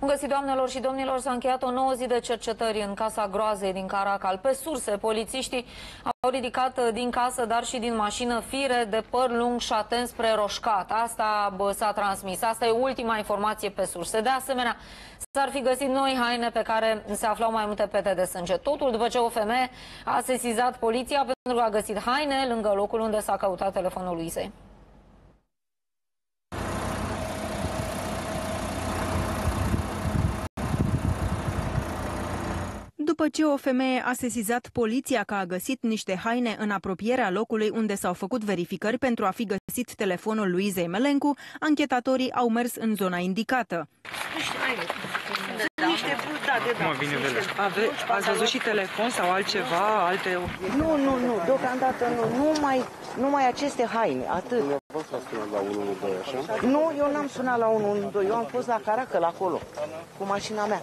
Bun găsit, doamnelor și domnilor, s-a încheiat o nouă zi de cercetări în Casa Groazei din Caracal. Pe surse, polițiștii au ridicat uh, din casă, dar și din mașină, fire de păr lung și atent spre roșcat. Asta s-a transmis. Asta e ultima informație pe surse. De asemenea, S-ar fi găsit noi haine pe care se aflau mai multe pete de sânge. Totul după ce o femeie a sesizat poliția pentru că a găsit haine lângă locul unde s-a căutat telefonul Luizei. După ce o femeie a sesizat poliția că a găsit niște haine în apropierea locului unde s-au făcut verificări pentru a fi găsit telefonul Luizei Melencu, anchetatorii au mers în zona indicată. Niște haine. Da. Niște da, de da. Bine Ave, ați văzut și telefon sau altceva, alte... Nu, nu, nu, deocamdată nu, numai, numai aceste haine, atât. Dumneavoastră a sunat la 112, așa? Nu, eu n-am sunat la 112, eu am fost la Caracăl acolo, cu mașina mea.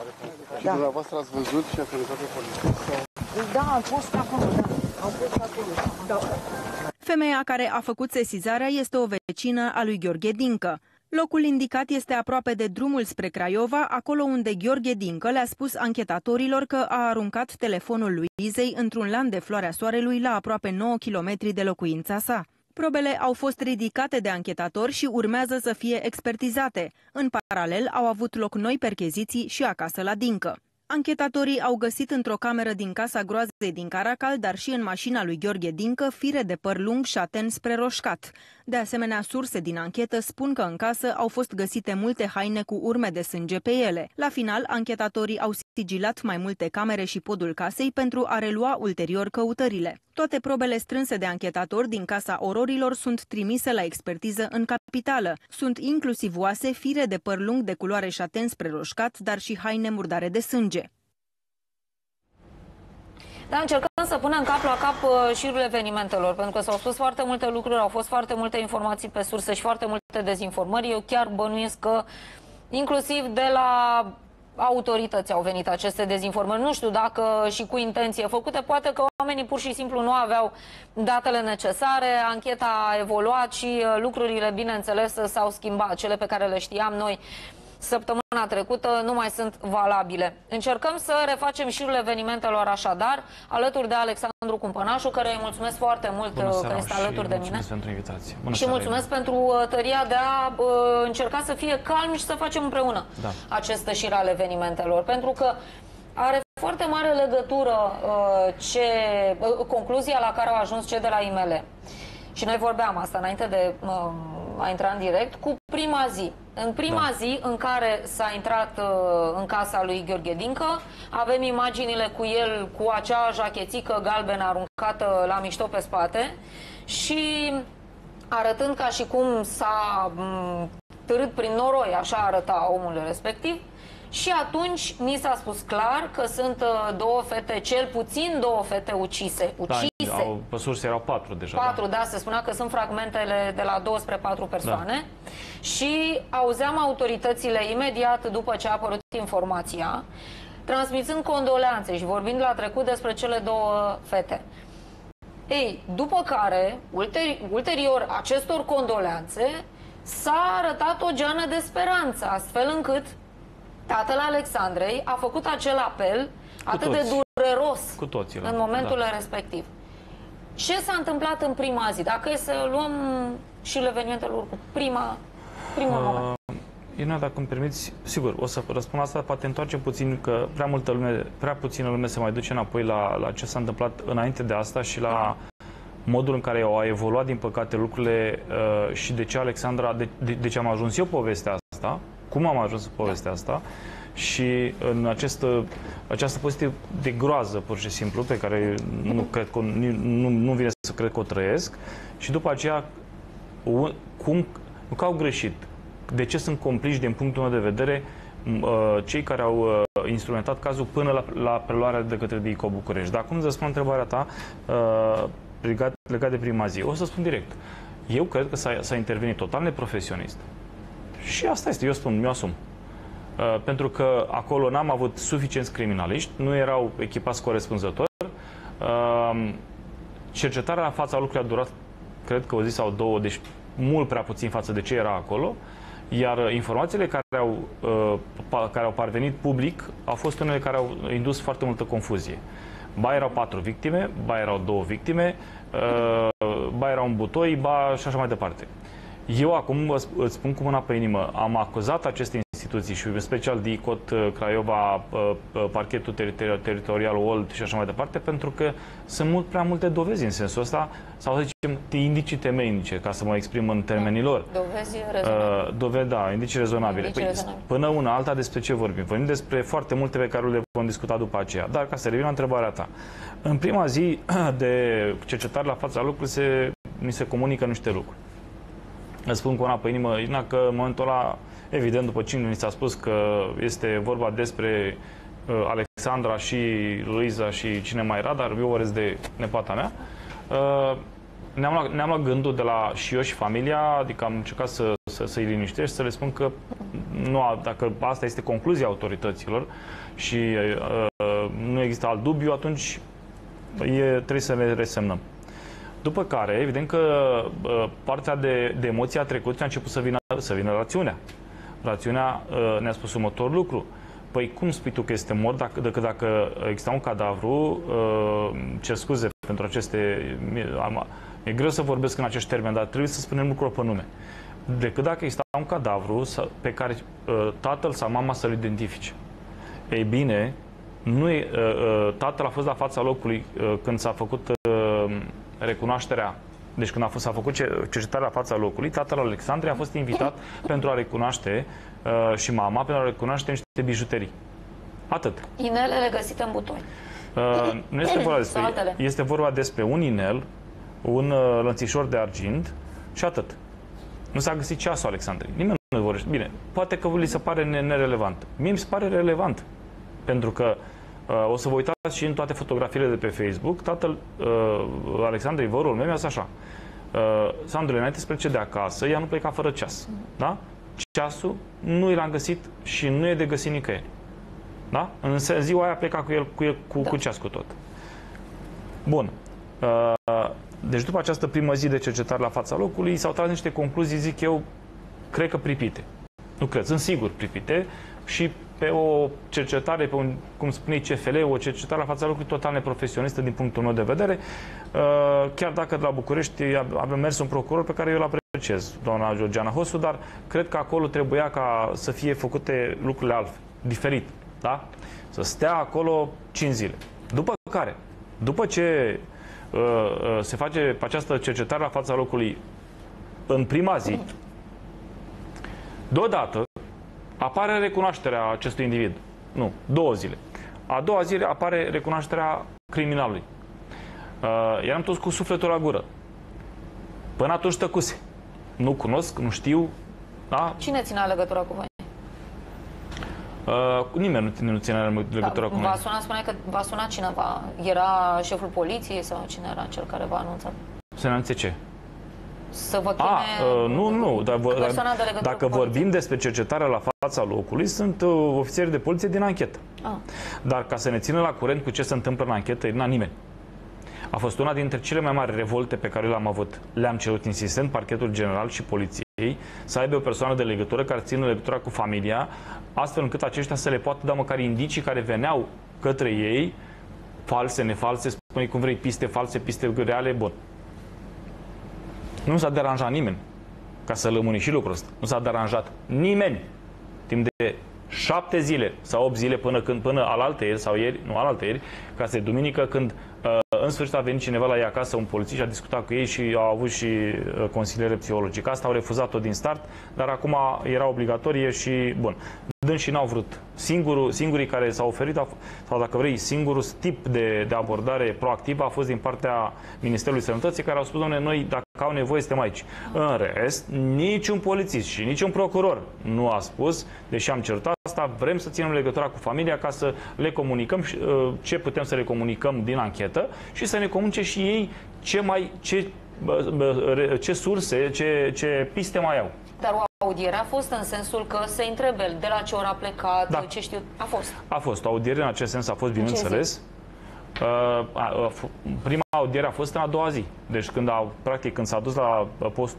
Și da. dumneavoastră ați văzut și ați pe poliție? Sau... Da, am fost acolo, da. Am fost acolo, da. Femeia care a făcut sesizarea este o vecină a lui Gheorghe Dincă. Locul indicat este aproape de drumul spre Craiova, acolo unde Gheorghe Dincă le-a spus anchetatorilor că a aruncat telefonul lui Izei într-un lan de floarea soarelui la aproape 9 km de locuința sa. Probele au fost ridicate de anchetatori și urmează să fie expertizate. În paralel, au avut loc noi percheziții și acasă la Dincă. Anchetatorii au găsit într-o cameră din casa groazei din Caracal, dar și în mașina lui Gheorghe Dincă, fire de păr lung și aten spre roșcat. De asemenea, surse din anchetă spun că în casă au fost găsite multe haine cu urme de sânge pe ele. La final, anchetatorii au sigilat mai multe camere și podul casei pentru a relua ulterior căutările. Toate probele strânse de anchetatori din Casa Ororilor sunt trimise la expertiză în capitală. Sunt inclusiv oase, fire de păr lung de culoare șaten spre roșcat, dar și haine murdare de sânge. Dar încercăm să punem cap la cap uh, șirul evenimentelor, pentru că s-au spus foarte multe lucruri, au fost foarte multe informații pe surse și foarte multe dezinformări. Eu chiar bănuiesc că inclusiv de la autorități au venit aceste dezinformări. Nu știu dacă și cu intenție făcute, poate că oamenii pur și simplu nu aveau datele necesare, ancheta a evoluat și uh, lucrurile, bineînțeles, s-au schimbat. Cele pe care le știam noi săptămâna trecută nu mai sunt valabile. Încercăm să refacem șirul evenimentelor așadar, alături de Alexandru Cumpănașu, care îi mulțumesc foarte mult Bună uh, că este alături de mine. pentru invitație. Bună și mulțumesc pentru uh, tăria de a uh, încerca să fie calm și să facem împreună da. acest șir al evenimentelor. Pentru că are foarte mare legătură uh, ce, uh, concluzia la care au ajuns cei de la IML. Și noi vorbeam asta înainte de uh, a intra în direct, cu prima zi. În prima da. zi în care s-a intrat uh, în casa lui Gheorghe Dincă, avem imaginile cu el cu acea jachetică galbenă aruncată la mișto pe spate și arătând ca și cum s-a mm, târât prin noroi, așa arăta omul respectiv, și atunci ni s-a spus clar că sunt uh, două fete, cel puțin două fete ucise. Da, ucise. Da, au, pe surse erau patru deja. Patru, da. da, se spunea că sunt fragmentele de la două spre patru persoane. Da. Și auzeam autoritățile imediat după ce a apărut informația, transmițând condoleanțe și vorbind la trecut despre cele două fete. Ei, după care, ulteri, ulterior acestor condoleanțe, s-a arătat o geană de speranță, astfel încât tatăl Alexandrei a făcut acel apel cu atât toți. de dureros cu toții, în momentul da. respectiv. Ce s-a întâmplat în prima zi? Dacă e să luăm și evenimentelor cu prima, primul uh, moment. Ina, dacă îmi permiți, sigur, o să răspund asta, poate întoarce puțin, că prea multă lume, prea puțină lume se mai duce înapoi la, la ce s-a întâmplat înainte de asta și la modul în care au evoluat, din păcate, lucrurile uh, și de ce Alexandra, de, de, de ce am ajuns eu povestea asta, cum am ajuns în povestea asta și în această, această poziție de groază, pur și simplu, pe care nu, cred că, nu, nu vine să cred că o trăiesc și după aceea cum, nu că au greșit, de ce sunt compliși din punctul meu de vedere uh, cei care au uh, instrumentat cazul până la, la preluarea de către DICO București. Dar cum să spun întrebarea ta uh, legat, legat de prima zi? O să spun direct. Eu cred că s-a, intervenit total neprofesionist. Și asta este, eu spun, mi-o asum. Uh, pentru că acolo n-am avut suficienți criminaliști, nu erau echipați corespunzători. Uh, cercetarea la fața lucrurilor a durat, cred că o zi sau două, deci mult prea puțin față de ce era acolo. Iar informațiile care au, uh, care au parvenit public au fost unele care au indus foarte multă confuzie. Ba erau patru victime, ba erau două victime, uh, ba era un butoi, ba și așa mai departe. Eu acum îți spun cu mâna pe inimă, am acuzat aceste instituții și în special DICOT, uh, Craiova, uh, uh, parchetul teritorial Old și așa mai departe, pentru că sunt mult prea multe dovezi în sensul ăsta, sau să zicem indicii temeinice, ca să mă exprim în termenii lor. Dovezi rezonabile. Dovezi, da, indicii rezonabile. Indicii păi, rezonabile. Până una alta despre ce vorbim? Vorbim despre foarte multe pe care le vom discuta după aceea. Dar ca să revin la întrebarea ta. În prima zi de cercetare la fața locului se, mi se comunică niște lucruri. Îți spun cu una pe inimă, Ina, că în momentul ăla, evident, după ce ni s-a spus că este vorba despre uh, Alexandra și Luiza și cine mai era, dar eu vorbesc de nepata mea, uh, ne-am luat, ne luat gândul de la și eu și familia, adică am încercat să, să, să-i liniștești, să le spun că nu, dacă asta este concluzia autorităților și uh, nu există alt dubiu, atunci e, trebuie să le resemnăm. După care, evident că uh, partea de, de emoție a trecut și a început să vină, să vină rațiunea. Rațiunea uh, ne-a spus următorul lucru. Păi cum spui tu că este mort dacă, decât dacă exista un cadavru, uh, cer scuze pentru aceste... Am, e greu să vorbesc în acești termeni, dar trebuie să spunem lucruri pe nume. Decât dacă exista un cadavru pe care uh, tatăl sau mama să-l identifice. Ei bine, nu e, uh, uh, tatăl a fost la fața locului uh, când s-a făcut uh, recunoașterea deci când a fost, s-a făcut cercetarea la fața locului, tatăl Alexandrei a fost invitat pentru a recunoaște uh, și mama pentru a recunoaște niște bijuterii. Atât. Inelele găsite în butoi. Uh, nu este vorba despre, este vorba despre un inel, un uh, lănțișor de argint și atât. Nu s-a găsit ceasul Alexandrei. Nimeni nu vorbește. Bine, poate că li se pare nerelevant. Mie mi se pare relevant. Pentru că uh, Uh, o să vă uitați și în toate fotografiile de pe Facebook. Tatăl uh, Alexandrei, vărul meu, mi-a așa. Uh, Sandru, înainte să plece de acasă, ea nu pleca fără ceas. Da? Ceasul nu l-am găsit și nu e de găsit nicăieri. Da? În ziua aia pleca cu el, cu, el, cu, da. cu ceas cu tot. Bun. Uh, deci după această primă zi de cercetare la fața locului, s-au tras niște concluzii, zic eu, cred că pripite. Nu cred, sunt sigur pripite și pe o cercetare, pe un, cum spune CFL, o cercetare la fața locului total neprofesionistă din punctul meu de vedere, uh, chiar dacă de la București avem mers un procuror pe care eu îl apreciez, doamna Georgiana Hosu, dar cred că acolo trebuia ca să fie făcute lucrurile altfel, diferit, da? Să stea acolo 5 zile. După care, după ce uh, uh, se face această cercetare la fața locului în prima zi, deodată apare recunoașterea acestui individ. Nu, două zile. A doua zi apare recunoașterea criminalului. Uh, eram toți cu sufletul la gură. Până atunci tăcuse. Nu cunosc, nu știu. Da? Cine ținea legătura cu voi? Uh, nimeni nu, nu ținea legătura da, cu noi. Va suna, spune că va suna cineva. Era șeful poliției sau cine era cel care v-a anunțat? Să ne anunțe ce? să vă cheme... A, uh, nu, nu. Dar, dar, dacă vorbim despre cercetarea la fața locului, sunt uh, ofițeri de poliție din anchetă. A. Dar ca să ne țină la curent cu ce se întâmplă în anchetă, n-a nimeni. A fost una dintre cele mai mari revolte pe care le-am avut. Le-am cerut insistent parchetul general și poliției să aibă o persoană de legătură care țină legătura cu familia, astfel încât aceștia să le poată da măcar indicii care veneau către ei, false, nefalse, spune cum vrei, piste false, piste reale, bun. Nu s-a deranjat nimeni, ca să lămuni și lucrul ăsta. Nu s-a deranjat nimeni timp de șapte zile sau opt zile până când, până alaltă ieri sau ieri, nu alaltă ieri, ca să duminică când uh, în sfârșit a venit cineva la ei acasă, un polițist, și a discutat cu ei și au avut și uh, consiliere psihologică. Asta au refuzat-o din start, dar acum era obligatorie și, bun, dând și n-au vrut. Singurul, singurii care s-au oferit, sau dacă vrei, singurul tip de, de abordare proactivă a fost din partea Ministerului Sănătății, care au spus, domnule, noi dacă au nevoie suntem aici. În rest, niciun polițist și niciun procuror nu a spus, deși am cerut asta, vrem să ținem legătura cu familia ca să le comunicăm uh, ce putem să le comunicăm din anchetă și să ne comunice și ei ce, mai, ce, ce surse, ce, ce piste mai au. Dar o audiere a fost în sensul că se întrebe de la ce ora a plecat, da. ce știu, a fost. A fost. O audiere în acest sens a fost, bineînțeles. Uh, prima audiere a fost în a doua zi. Deci când a, practic când s-a dus la post,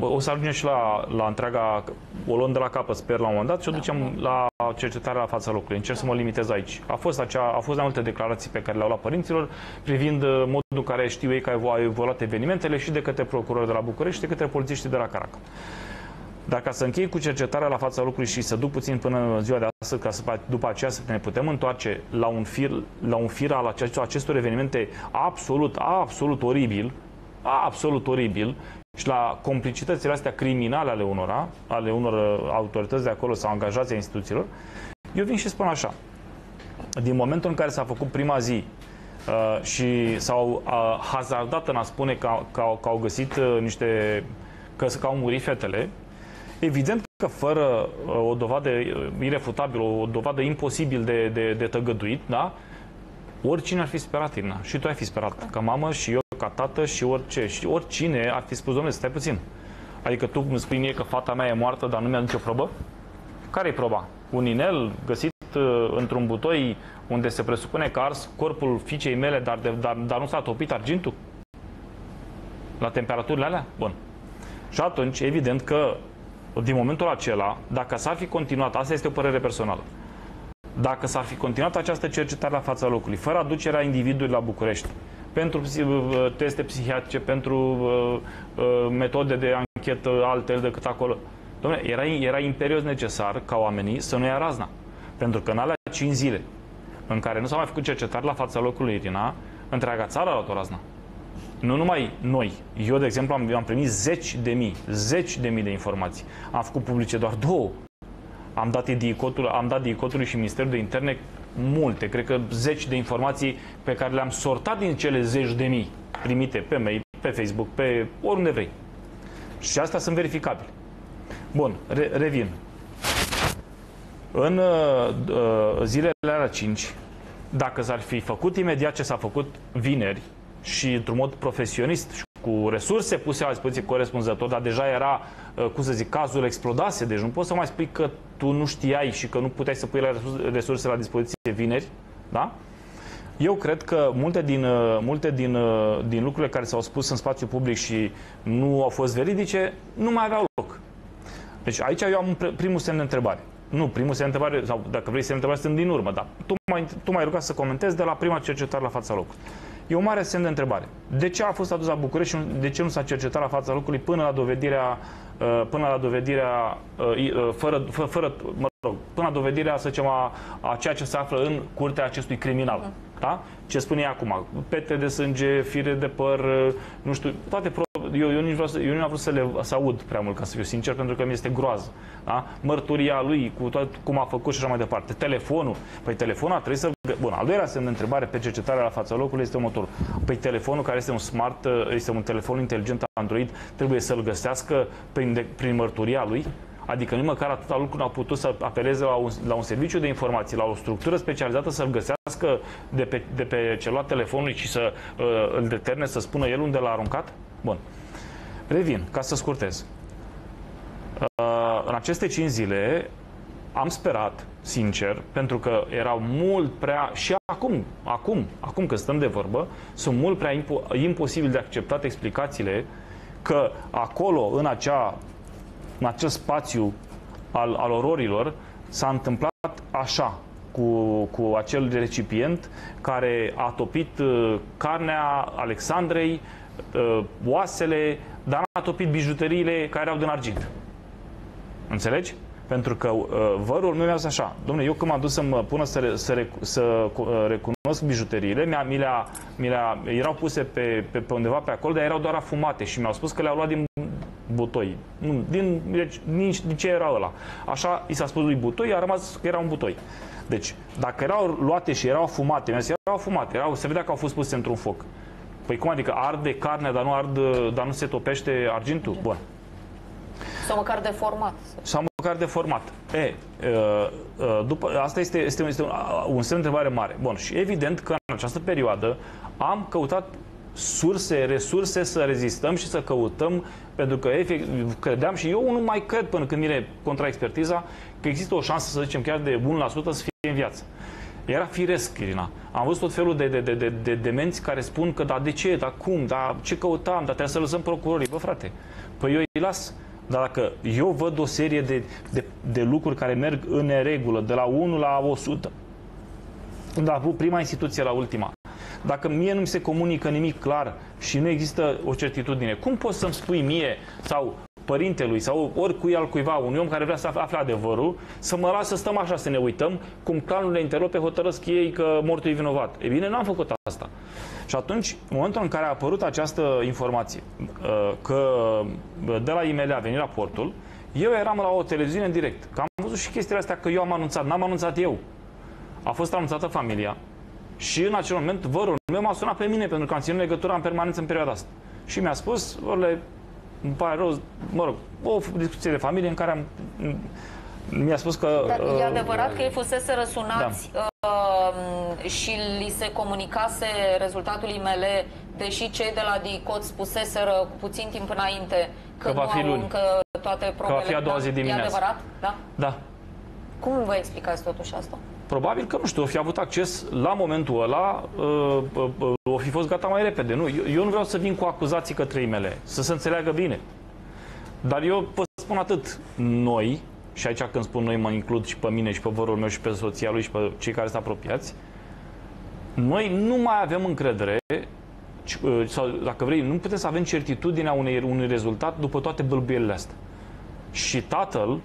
O să ajungem și la, la întreaga, o luăm de la capăt, sper, la un moment dat și o da, ducem da. la cercetarea la fața locului. Încerc să mă limitez aici. A fost, acea, a fost mai multe declarații pe care le-au luat părinților privind uh, modul în care știu ei că au evoluat evenimentele și de către procurori de la București și de către polițiștii de la Caracal. Dacă să închei cu cercetarea la fața locului și să duc puțin până în ziua de astăzi, ca să după aceea să ne putem întoarce la un fir, la un fir al acestor evenimente absolut, absolut oribil, absolut oribil și la complicitățile astea criminale ale unora, ale unor uh, autorități de acolo sau angajații instituțiilor, eu vin și spun așa. Din momentul în care s-a făcut prima zi uh, și s-au uh, hazardat în a spune că, că, că au găsit uh, niște că, că au murit fetele, evident că fără uh, o dovadă uh, irefutabilă, o dovadă imposibil de, de, de tăgăduit, da? Oricine ar fi sperat, Irina. Și tu ai fi sperat, ca mamă și eu ca tată și orice. Și oricine ar fi spus, domnule, stai puțin. Adică tu îmi spui mie că fata mea e moartă, dar nu mi-a nicio probă? Care e proba? Un inel găsit uh, într-un butoi unde se presupune că ars corpul fiicei mele, dar, de, dar, dar nu s-a topit argintul? La temperaturile alea? Bun. Și atunci, evident că din momentul acela, dacă s-ar fi continuat, asta este o părere personală, dacă s-ar fi continuat această cercetare la fața locului, fără aducerea individului la București, pentru uh, teste psihiatrice, pentru uh, uh, metode de anchetă altele decât acolo. Dom'le, era, era imperios necesar ca oamenii să nu ia razna. Pentru că în alea 5 zile în care nu s-a mai făcut cercetare la fața locului Irina, întreaga țară a luat o razna. Nu numai noi. Eu, de exemplu, am, am primit zeci de mii, zeci de mii de informații. Am făcut publice doar două. Am dat DICOtul, am dat DICOtului și Ministerul de Interne multe, cred că zeci de informații pe care le-am sortat din cele zeci de mii primite pe mail, pe Facebook, pe oriunde vrei. Și astea sunt verificabile. Bun, re- revin. În uh, uh zilele alea 5, dacă s-ar fi făcut imediat ce s-a făcut vineri și într-un mod profesionist și cu resurse puse la dispoziție corespunzător, dar deja era, uh, cum să zic, cazul explodase, deci nu poți să mai spui că tu nu știai și că nu puteai să pui resurse la dispoziție vineri, da? Eu cred că multe din, uh, multe din, uh, din lucrurile care s-au spus în spațiu public și nu au fost veridice, nu mai aveau loc. Deci aici eu am primul semn de întrebare. Nu, primul semn de întrebare, sau dacă vrei semn de întrebare, sunt din urmă, dar tu mai, tu mai rugat să comentezi de la prima cercetare la fața locului. E o mare semn de întrebare. De ce a fost adus la București și de ce nu s-a cercetat la fața locului până la dovedirea, uh, până la dovedirea uh, uh, fără, fără, fără mă rog, până la dovedirea, să zicem, a, a ceea ce se află în curtea acestui criminal. Da? Ce spune acum? Pete de sânge, fire de păr, nu știu, toate pro- eu, eu, nici vreau să, eu nu am vrut să le să aud prea mult, ca să fiu sincer, pentru că mi este groază. Da? Mărturia lui, cu tot cum a făcut și așa mai departe. Telefonul. Păi telefonul trebuie să... Bun, al doilea semn de întrebare pe cercetarea la fața locului este următorul. Păi telefonul care este un smart, este un telefon inteligent Android, trebuie să-l găsească prin, de, prin mărturia lui? Adică nici măcar atâta lucru n-au putut să apeleze la un, la un serviciu de informații, la o structură specializată să-l găsească de pe, de pe celălalt telefonului și să uh, îl deterne, să spună el unde l-a aruncat? Bun. Revin, ca să scurtez. Uh, în aceste 5 zile am sperat, sincer, pentru că erau mult prea, și acum, acum, acum că stăm de vorbă, sunt mult prea impo- imposibil de acceptat explicațiile că acolo, în, acea, în acel spațiu al, al ororilor, s-a întâmplat așa, cu, cu acel recipient care a topit uh, carnea Alexandrei, uh, oasele, dar n-a topit bijuteriile care erau din argint. Înțelegi? Pentru că uh, vărul meu mi-a zis așa, domnule, eu când m-am dus să mă pună să, re, să, rec, să uh, recunosc bijuteriile, mi-a, mi le-a, mi le-a, erau puse pe, pe, pe undeva pe acolo, dar erau doar afumate și mi-au spus că le-au luat din butoi. Nu, din, deci, nici, din ce era ăla. Așa i s-a spus lui butoi, a rămas că era un butoi. Deci, dacă erau luate și erau afumate, mi-a zis, erau afumate, erau, se vedea că au fost puse într-un foc. Păi cum adică arde carnea, dar nu, ard, dar nu se topește argintul? Bun. Sau măcar deformat. Sau măcar deformat. E, după, asta este, este, este un, un semn de întrebare mare. Bun, și evident că în această perioadă am căutat surse, resurse să rezistăm și să căutăm, pentru că efectiv, credeam și eu nu mai cred până când vine contraexpertiza că există o șansă, să zicem, chiar de 1% să fie în viață. Era firesc, Irina. Am văzut tot felul de, de, de, de, de demenți care spun că da, de ce, da, cum, da, ce căutam, dar trebuie să lăsăm procurorii. Bă, frate, păi eu îi las. Dar dacă eu văd o serie de, de, de lucruri care merg în neregulă, de la 1 la 100, de la prima instituție la ultima, dacă mie nu mi se comunică nimic clar și nu există o certitudine, cum poți să-mi spui mie sau părintelui sau oricui altcuiva, un om care vrea să afle adevărul, să mă lasă să stăm așa să ne uităm cum clanurile interlope hotărăsc ei că mortul e vinovat. E bine, n-am făcut asta. Și atunci, în momentul în care a apărut această informație uh, că uh, de la IML a venit raportul, eu eram la o televiziune în direct. Că am văzut și chestiile astea că eu am anunțat. N-am anunțat eu. A fost anunțată familia. Și în acel moment, vărul meu m-a sunat pe mine pentru că am ținut legătura în permanență în perioada asta. Și mi-a spus, orle, îmi pare rău, mă rog, o discuție de familie în care am, mi-a spus că... Dar uh, e adevărat că ei fusese răsunați da. uh, și li se comunicase rezultatul IML, deși cei de la DICOT spuseseră puțin timp înainte că, că va fi luni. încă toate probele. Că va fi a doua zi dimineața. E adevărat? Da? Da. Cum vă explicați totuși asta? Probabil că, nu știu, o fi avut acces la momentul ăla, uh, uh, uh, o fi fost gata mai repede. Nu, eu, eu nu vreau să vin cu acuzații către imele, să se înțeleagă bine. Dar eu vă spun atât, noi, și aici când spun noi mă includ și pe mine și pe vărul meu și pe soția lui și pe cei care sunt apropiați, noi nu mai avem încredere sau dacă vrei, nu putem să avem certitudinea unei, unui rezultat după toate bâlbuielile astea. Și tatăl,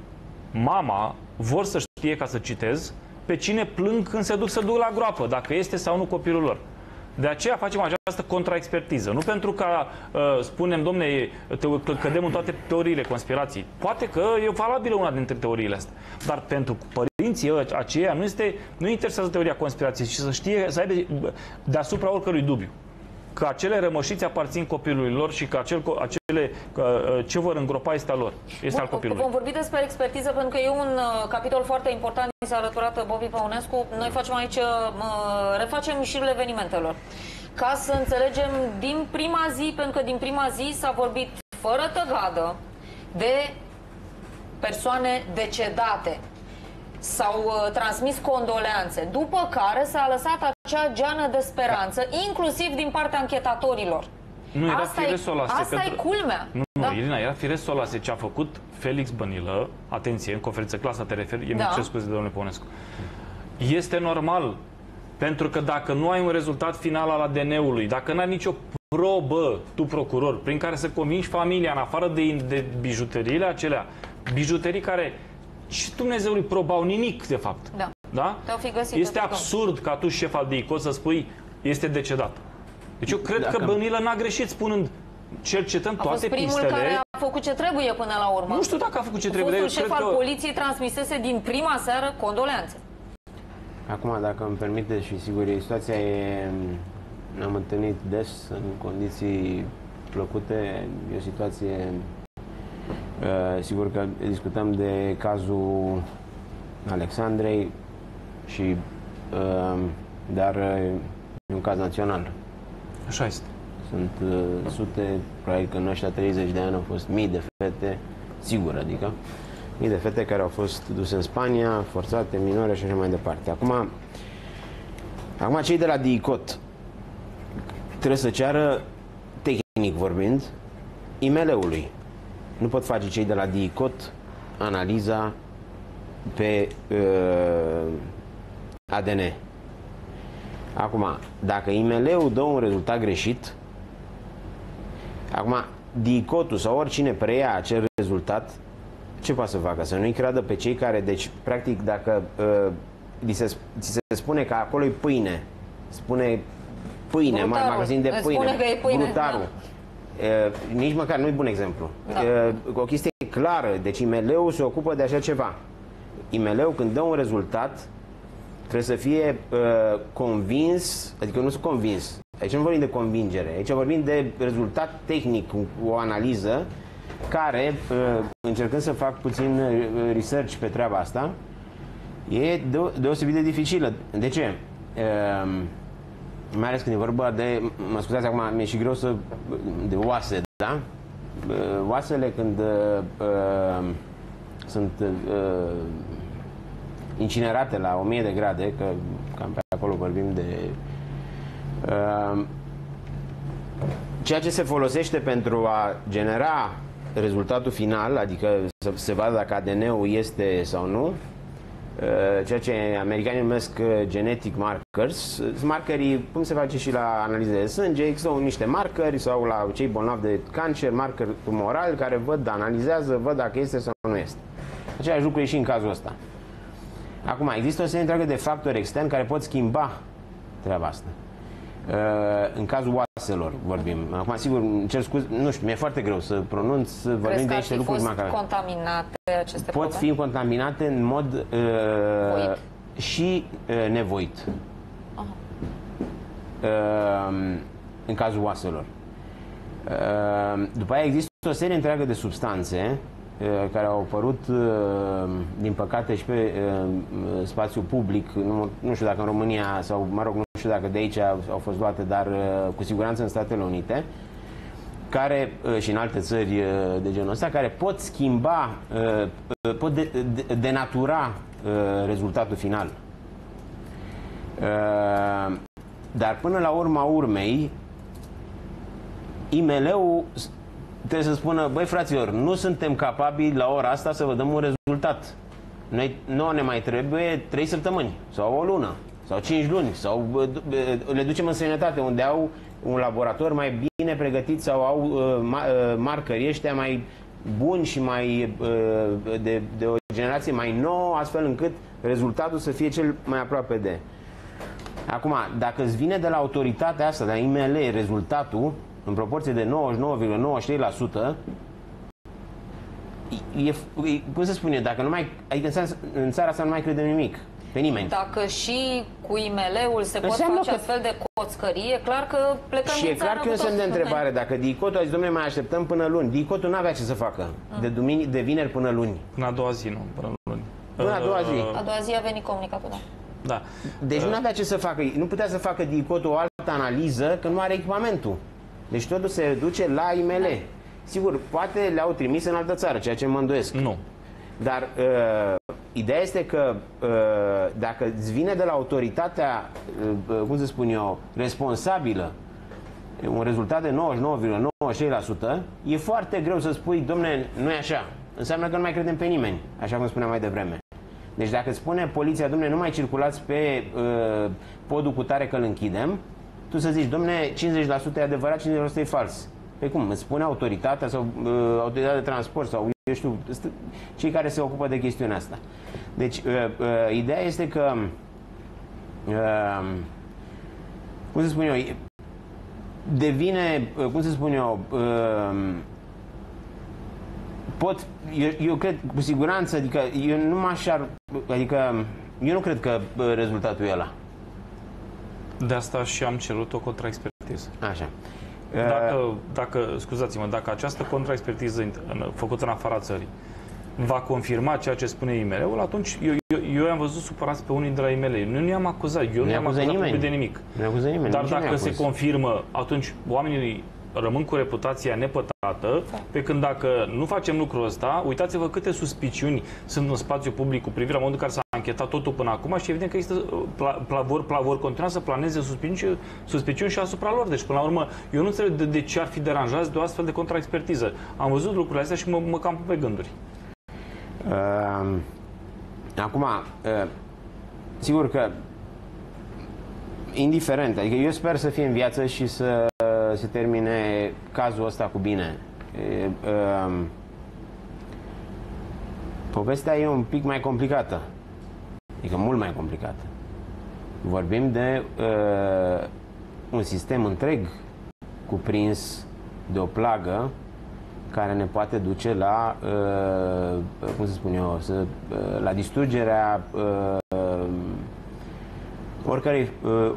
mama, vor să știe ca să citez pe cine plâng când se duc să duc la groapă, dacă este sau nu copilul lor. De aceea facem această contraexpertiză. Nu pentru că uh, spunem, domne, te, cădem în toate teoriile conspirației. Poate că e valabilă una dintre teoriile astea. Dar pentru părinții aceia nu, este, nu interesează teoria conspirației, ci să știe, să aibă deasupra oricărui dubiu că acele rămășiți aparțin copilului lor și că acel, acele, că, uh, ce vor îngropa este al lor, este Bun, al copilului. Vom vorbi despre expertiză pentru că e un uh, capitol foarte important, mi s-a alăturat Bobby Păunescu. Noi facem aici, uh, refacem șirurile evenimentelor. Ca să înțelegem din prima zi, pentru că din prima zi s-a vorbit fără tăgadă de persoane decedate s-au uh, transmis condoleanțe, după care s-a lăsat acea geană de speranță, inclusiv din partea anchetatorilor. Nu, era asta e, solase. Asta pentru... e culmea. Nu, nu, da? Irina, era fire solase ce a făcut Felix Bănilă, atenție, în conferință clasă te referi, e da. ce scuze, domnule Ponescu. Este normal, pentru că dacă nu ai un rezultat final al ADN-ului, dacă nu ai nicio probă, tu procuror, prin care să convingi familia, în afară de, de bijuteriile acelea, bijuterii care și Dumnezeului probau nimic, de fapt. Da. da? fi găsit este absurd ca tu, șef al DICO, să spui este decedat. Deci eu cred Dacă... că Bănilă n-a greșit spunând cercetăm a toate primul pistele. care a făcut ce trebuie până la urmă. Nu știu dacă a făcut ce trebuie. Fostul șef al că... poliției transmisese din prima seară condoleanțe. Acum, dacă îmi permite și sigur, situația e... Ne-am întâlnit des în condiții plăcute, e o situație Uh, sigur că discutăm de cazul Alexandrei și uh, dar uh, e un caz național. Așa este. Sunt uh, sute, probabil că în ăștia 30 de ani au fost mii de fete, sigur adică, mii de fete care au fost duse în Spania, forțate, minore și așa mai departe. Acum, acum cei de la DICOT trebuie să ceară, tehnic vorbind, IML-ului nu pot face cei de la DICOT analiza pe uh, ADN. Acum, dacă IML-ul dă un rezultat greșit, acum DICOT-ul sau oricine preia acel rezultat, ce poate să facă? Să nu-i creadă pe cei care, deci, practic, dacă uh, li se, ți se spune că acolo e pâine, spune pâine, brutarul. magazin de pâine, spune că e pâine brutarul. Da nici măcar nu-i bun exemplu. Da. o chestie clară, deci IML-ul se ocupă de așa ceva. IML-ul când dă un rezultat trebuie să fie uh, convins, adică nu sunt convins, aici nu vorbim de convingere, aici vorbim de rezultat tehnic, o analiză care, uh, încercând să fac puțin research pe treaba asta, e deosebit de dificilă. De ce? Uh, mai ales când e vorba de, mă scuzați acum, mi-e și greu să, de oase, da? Oasele când uh, sunt uh, incinerate la 1000 de grade, că cam pe acolo vorbim de uh, ceea ce se folosește pentru a genera rezultatul final, adică să se vadă dacă ADN-ul este sau nu, uh, ceea ce americanii numesc uh, genetic markers. Sunt markerii, cum se face și la analize de sânge, există niște marcări sau la cei bolnavi de cancer, marcări tumorali care văd, analizează, văd dacă este sau nu este. Același lucru e și în cazul ăsta. Acum, există o serie întreagă de factori externi care pot schimba treaba asta. Uh, în cazul oaselor vorbim. Acum, sigur, cer scuze, nu știu, mi-e foarte greu să pronunț, să vorbim Crezi de că ar niște fi lucruri fost macabre. contaminate aceste Pot probe? fi contaminate în mod uh, Voit. și uh, nevoit. Aha. Uh, în cazul oaselor. Uh, după aia există o serie întreagă de substanțe uh, care au apărut, uh, din păcate, și pe uh, spațiu public. Nu, nu știu dacă în România sau, mă rog, nu știu dacă de aici au fost luate, dar uh, cu siguranță în Statele Unite care uh, și în alte țări uh, de genul ăsta, care pot schimba, uh, uh, pot de, de, denatura uh, rezultatul final. Uh, Dar până la urma urmei, IML-ul s- trebuie să spună, băi fraților, nu suntem capabili la ora asta să vă dăm un rezultat. Noi, nouă ne mai trebuie 3 săptămâni, sau o lună, sau 5 luni, sau bă, d- bă, le ducem în sănătate, unde au un laborator mai bine pregătit sau au uh, ma, uh, marcări ăștia mai buni și mai uh, de, de o generație mai nouă, astfel încât rezultatul să fie cel mai aproape de. Acum, dacă îți vine de la autoritatea asta, de la IML, rezultatul, în proporție de 99,93%, e, e, cum să spun eu, dacă nu mai, adică în țara, în țara asta nu mai credem nimic, pe nimeni. Dacă și cu IML-ul se pot Înseamnă face că- astfel de coțcărie, e clar că plecăm Și din e clar țară că e un cu semn de tot. întrebare. Dacă Dicotul a zis, domnule, mai așteptăm până luni. Dicotul nu avea ce să facă. De, dumini, de vineri până luni. Până a doua zi, nu, până luni. Până a doua zi. A doua zi a venit comunicatul, da. Da. Deci nu avea ce să facă. Nu putea să facă Dicotul o altă analiză, că nu are echipamentul. Deci totul se duce la IML. Sigur, poate le-au trimis în altă țară, ceea ce mă îndoiesc. Nu. Dar uh, ideea este că uh, dacă îți vine de la autoritatea, uh, cum să spun eu, responsabilă, un rezultat de 99,96%, e foarte greu să spui, domne, nu e așa. Înseamnă că nu mai credem pe nimeni, așa cum spuneam mai devreme. Deci dacă îți spune poliția, domne, nu mai circulați pe uh, podul cu tare că îl închidem, tu să zici, domne, 50% e adevărat, 50% e fals. Pe cum? Îți spune autoritatea sau uh, autoritatea de transport sau eu știu, st- cei care se ocupă de chestiunea asta. Deci, uh, uh, ideea este că, uh, cum să spun eu, e- devine, uh, cum să spun eu, uh, pot, eu, eu cred cu siguranță, adică eu nu m-aș ar, adică eu nu cred că uh, rezultatul e ăla. De asta și am cerut o contraexpertiză. Așa. Dacă, dacă, scuzați-mă, dacă această contraexpertiză în- în- făcută în afara țării va confirma ceea ce spune IML-ul, atunci eu, eu, eu i-am văzut supărați pe unii de la IML. Nu i-am acuzat, eu nu i-am acuză acuzat nimeni. de nimic. Nu acuză nimeni. Dar nici nu dacă i-a se acuz. confirmă, atunci oamenii rămân cu reputația nepătată, pe când dacă nu facem lucrul ăsta, uitați-vă câte suspiciuni sunt în spațiu public cu privire la modul în care s-a anchetat totul până acum și evident că există uh, pla, plavor, plavor continua să planeze suspiciuni, suspiciuni și asupra lor. Deci, până la urmă, eu nu înțeleg de, de ce ar fi deranjați de o astfel de contraexpertiză. Am văzut lucrurile astea și mă, mă cam pun pe gânduri. Uh, acum, uh, sigur că indiferent, adică eu sper să fie în viață și să se termine cazul ăsta cu bine. E, uh, povestea e un pic mai complicată. Adică mult mai complicată. Vorbim de uh, un sistem întreg cuprins de o plagă care ne poate duce la, uh, cum să spun eu, să, uh, la distrugerea uh, oricărei uh,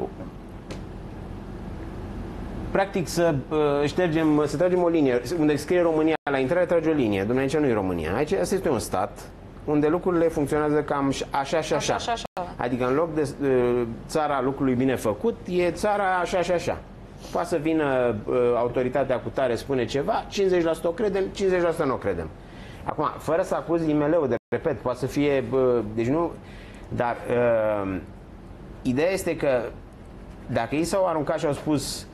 practic să uh, ștergem, să tragem o linie, unde scrie România, la intrare trage o linie, Dumnezeu aici nu e România, aici asta este un stat unde lucrurile funcționează cam ș- așa și așa. Așa, așa, așa. Adică în loc de uh, țara lucrului bine făcut, e țara așa și așa. Poate să vină uh, autoritatea cu tare, spune ceva, 50% o credem, 50% nu o credem. Acum, fără să acuz IML-ul, de repet, poate să fie, uh, deci nu, dar uh, ideea este că dacă ei s-au aruncat și au spus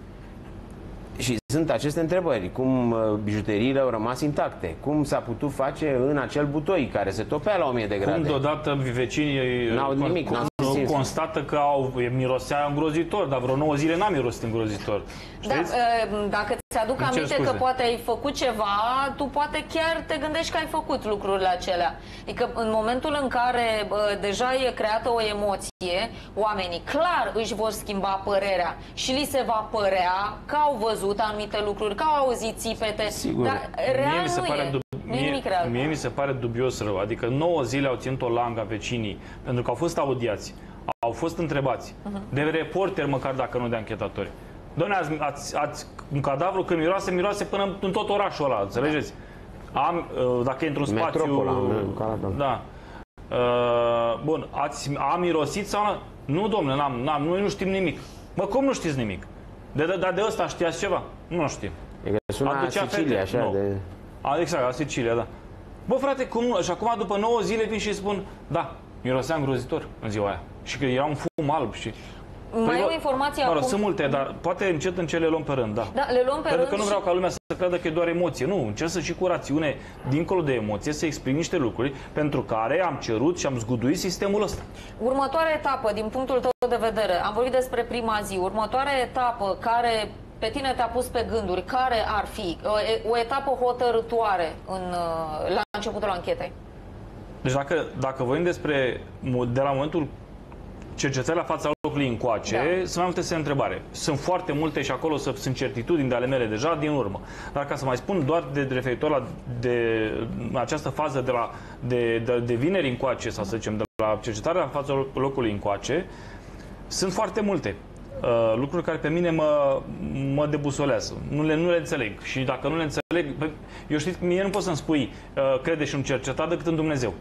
și sunt aceste întrebări. Cum uh, bijuteriile au rămas intacte? Cum s-a putut face în acel butoi care se topea la 1000 de grade? Cum deodată vecinii N-au nimic, n-au simțit. constată că au mirosea îngrozitor, dar vreo 9 zile n-a mirosit îngrozitor. Da, Știți? uh, dacă ți-aduc Îmi cer aminte că scuze. poate ai făcut ceva, tu poate chiar te gândești că ai făcut lucrurile acelea. Adică în momentul în care uh, deja e creată o emoție, oamenii clar își vor schimba părerea și li se va părea că au văzut anumite lucruri, că au auzit țipete, Sigur. dar real mie mi se nu pare e. dub- Nu e nimic real. mie mi se pare dubios rău. Adică 9 zile au ținut o langa vecinii pentru că au fost audiați, au fost întrebați Mhm. de reporteri măcar dacă nu de anchetatori. Doamne, ați, ați, ați, un cadavru când miroase, miroase până în tot orașul ăla, înțelegeți? Am, uh, dacă e într-un spațiu... Metropola, în Caladon. Da. Uh, bun, ați, a mirosit sau nu? Nu, domnule, n-am, n-am, noi nu știm nimic. Mă, cum nu știți nimic? De, de, de, de ăsta știați ceva? Nu știm. E că suna Aducea Sicilia, fete? așa, Nu. de... A, exact, la Sicilia, da. Bă, frate, cum nu? Și acum, după 9 zile, vin și spun, da, mirosea îngrozitor în ziua aia. Și că era un fum alb și... Mai e bă, o informație mă rog, acum. sunt multe, dar poate încet în ce le luăm pe rând, da. Da, le luăm pe Pentru rând că nu și- vreau ca lumea să creadă că e doar emoție. Nu, încerc să și cu rațiune, dincolo de emoție, să explic niște lucruri pentru care am cerut și am zguduit sistemul ăsta. Următoarea etapă, din punctul tău de vedere, am vorbit despre prima zi, următoarea etapă care pe tine te-a pus pe gânduri, care ar fi o, e- o etapă hotărătoare în, uh, la începutul anchetei? Deci dacă, dacă vorbim despre mo- de la momentul cercetării la fața locului încoace, Da. sunt mai multe semne de întrebare. Sunt foarte multe și acolo să- sunt certitudini de ale mele deja din urmă. Dar ca să mai spun doar de, de referitor la de, această fază de, la, de, de, de vineri încoace, sau să zicem, de la cercetarea la fața locului încoace, sunt foarte multe. Uh, lucruri care pe mine mă, mă debusolează. Nu le, nu le înțeleg. Și dacă nu le înțeleg, bă, eu știți, mie nu poți să-mi spui uh, crede și un cercetat decât în Dumnezeu.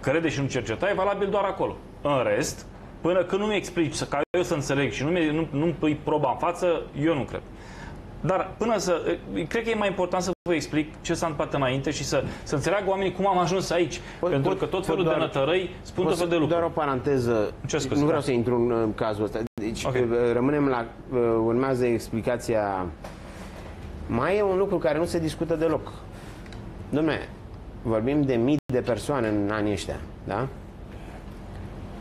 Crede și un cercetat e valabil doar acolo. În rest, până când nu mi explici să- ca eu să înțeleg și nu mi nu, nu pui proba în față, eu nu cred. Dar până să... Cred că e mai important să vă explic ce s-a întâmplat înainte și să, să înțeleagă oamenii cum am ajuns aici. Pot- Pentru pot- că tot pot felul de doar- nătărăi spun Pot tot să- felul de Doar lucruri. o paranteză. Ce scuze, nu vreau da. să intru în uh, cazul ăsta. Deci Ok. uh, rămânem la... uh, Urmează explicația... Mai e un lucru care nu se discută deloc. Dom'le, vorbim de mii de persoane în anii ăștia, da?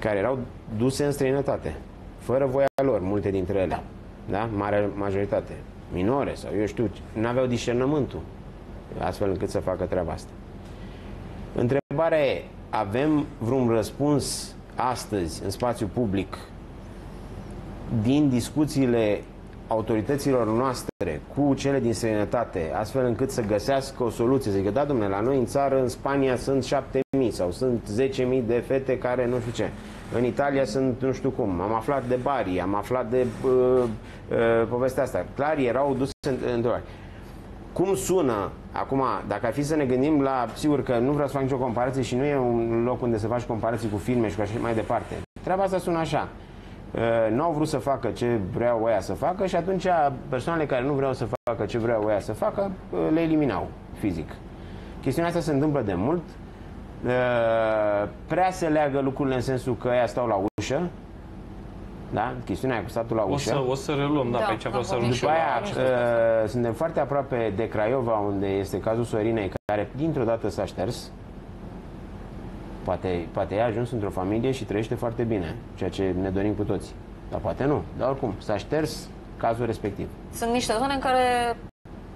Care erau duse în străinătate. Fără voia lor, multe dintre ele. Da? Mare majoritate. Minore sau eu știu, nu aveau discernământul astfel încât să facă treaba asta. Întrebarea e, avem vreun răspuns astăzi în spațiu public din discuțiile autorităților noastre cu cele din străinătate, astfel încât să găsească o soluție. Zic că, da, domnule, la noi în țară, în Spania, sunt 7.000 sau sunt 10.000 de fete care nu știu ce. În Italia sunt nu știu cum. Am aflat de Bari, am aflat de uh, uh, povestea asta. Clar, erau duse în întrebări. Cum sună, acum, dacă ar fi să ne gândim la, sigur că nu vreau să fac nicio comparație și nu e un loc unde să faci comparații cu filme și cu așa mai departe. Treaba asta sună așa. Uh, nu au vrut să facă ce vreau ăia să facă și atunci persoanele care nu vreau să facă ce vreau ăia să facă, uh, le eliminau fizic. Chestiunea asta se întâmplă de mult. Uh, Prea se leagă lucrurile în sensul că ăia stau la ușă. Da? Chestiunea aia cu statul la O ușă. să, o să reluăm, da, Da, pe aici vreau am să ajung vorbit și După eu aia, la... uh, suntem foarte aproape de Craiova, unde este cazul Sorinei, care dintr-o dată s-a șters. Poate, poate ea a ajuns într-o familie și trăiește foarte bine, ceea ce ne dorim cu toții. Dar poate nu. Dar oricum, s-a șters cazul respectiv. Sunt niște zone în care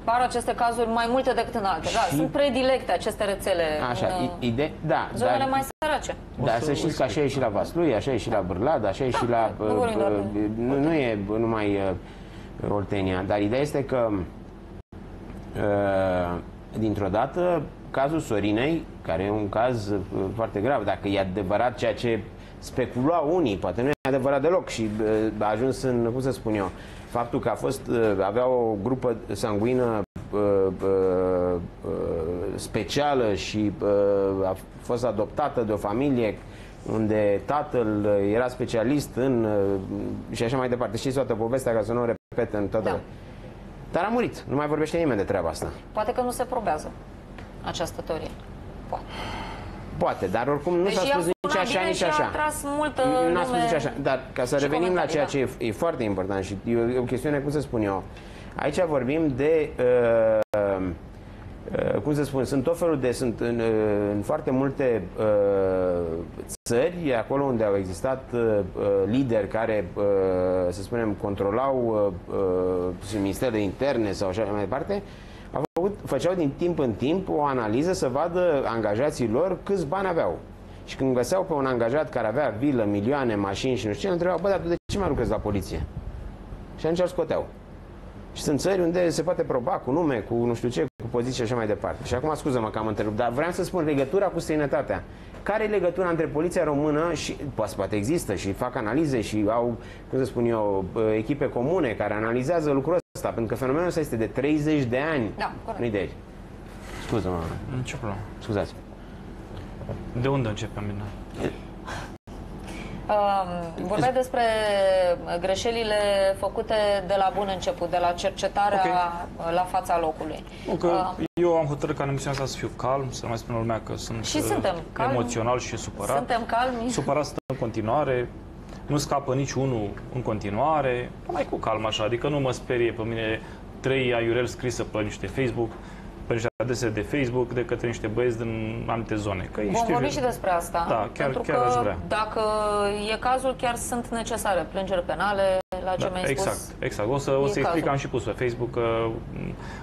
par aceste cazuri mai multe decât în alte. Da, Și- sunt predilecte aceste rețele Așa, în uh, i- ide- da, zonele dar, mai sărace. dar să să știți că așa e și la Vaslui, așa e și la Bârlad, așa e și la... nu vorbim doar uh, de- nu, nu e numai uh, Oltenia, dar ideea este că uh, dintr-o dată cazul Sorinei, care e un caz uh, foarte grav, dacă e adevărat ceea ce specula unii, poate nu e adevărat deloc și uh, a ajuns în, cum să spun eu, faptul că a fost, uh, avea o grupă sanguină uh, uh, uh, specială și uh, a fost adoptată de o familie unde tatăl era specialist în uh, și așa mai departe. Știți toată povestea ca să nu o repet în toată. Da. Dar a murit. Nu mai vorbește nimeni de treaba asta. Poate că nu se probează această teorie. Poate. Poate, dar oricum nu Deci s-a ea spus nici suna așa, bine nici și a așa. atras multă N-a spus lume nici așa. Dar ca să și revenim la comentarii, ceea da. ce e, e foarte important și e o, e o chestiune, cum să spun eu, Aici vorbim de uh, uh, cum să spun, sunt tot felul de, sunt în, uh, în foarte multe uh, țări, acolo unde au existat uh, uh, lideri care, uh, să spunem, controlau uh, uh, ministerele interne sau așa mai departe, au făcut, făceau din timp în timp o analiză să vadă angajații lor câți bani aveau. Și când găseau pe un angajat care avea vilă, milioane, mașini și nu știu ce, întrebau, bă, dar tu de ce mai lucrezi la poliție? Și atunci îl scoteau. Și sunt țări unde se poate proba cu nume, cu nu știu ce, cu poziție și așa mai departe. Și acum scuză-mă că am întrerupt, dar vreau să spun legătura cu străinătatea. Care e legătura între poliția română și, poate, poate există și fac analize și au, cum să spun eu, echipe comune care analizează lucrul ăsta, pentru că fenomenul ăsta este de 30 de ani. Da, corect. Nu-i de aici. Scuză-mă. Ce problemă? Scuzați. De unde începem, bine? Uh, vorbeai despre greșelile făcute de la bun început, de la cercetarea okay. la fața locului. Nu, că uh, eu am hotărât ca în emisiunea asta să fiu calm, să nu mai spună lumea că sunt și suntem calmi, emoțional și supărat. Suntem calmi. Supărat sunt în continuare, nu scapă niciunul în continuare, mai cu calm așa, adică nu mă sperie pe mine trei aiureli scrise pe niște Facebook, pe niște adrese de Facebook de către niște băieți din anumite zone. Că Vom vorbi și despre asta. Da, chiar, pentru chiar că aș vrea. dacă e cazul, chiar sunt necesare plângeri penale la ce da, mi-ai exact, spus. Exact, o să, o să explic, am și pus pe Facebook că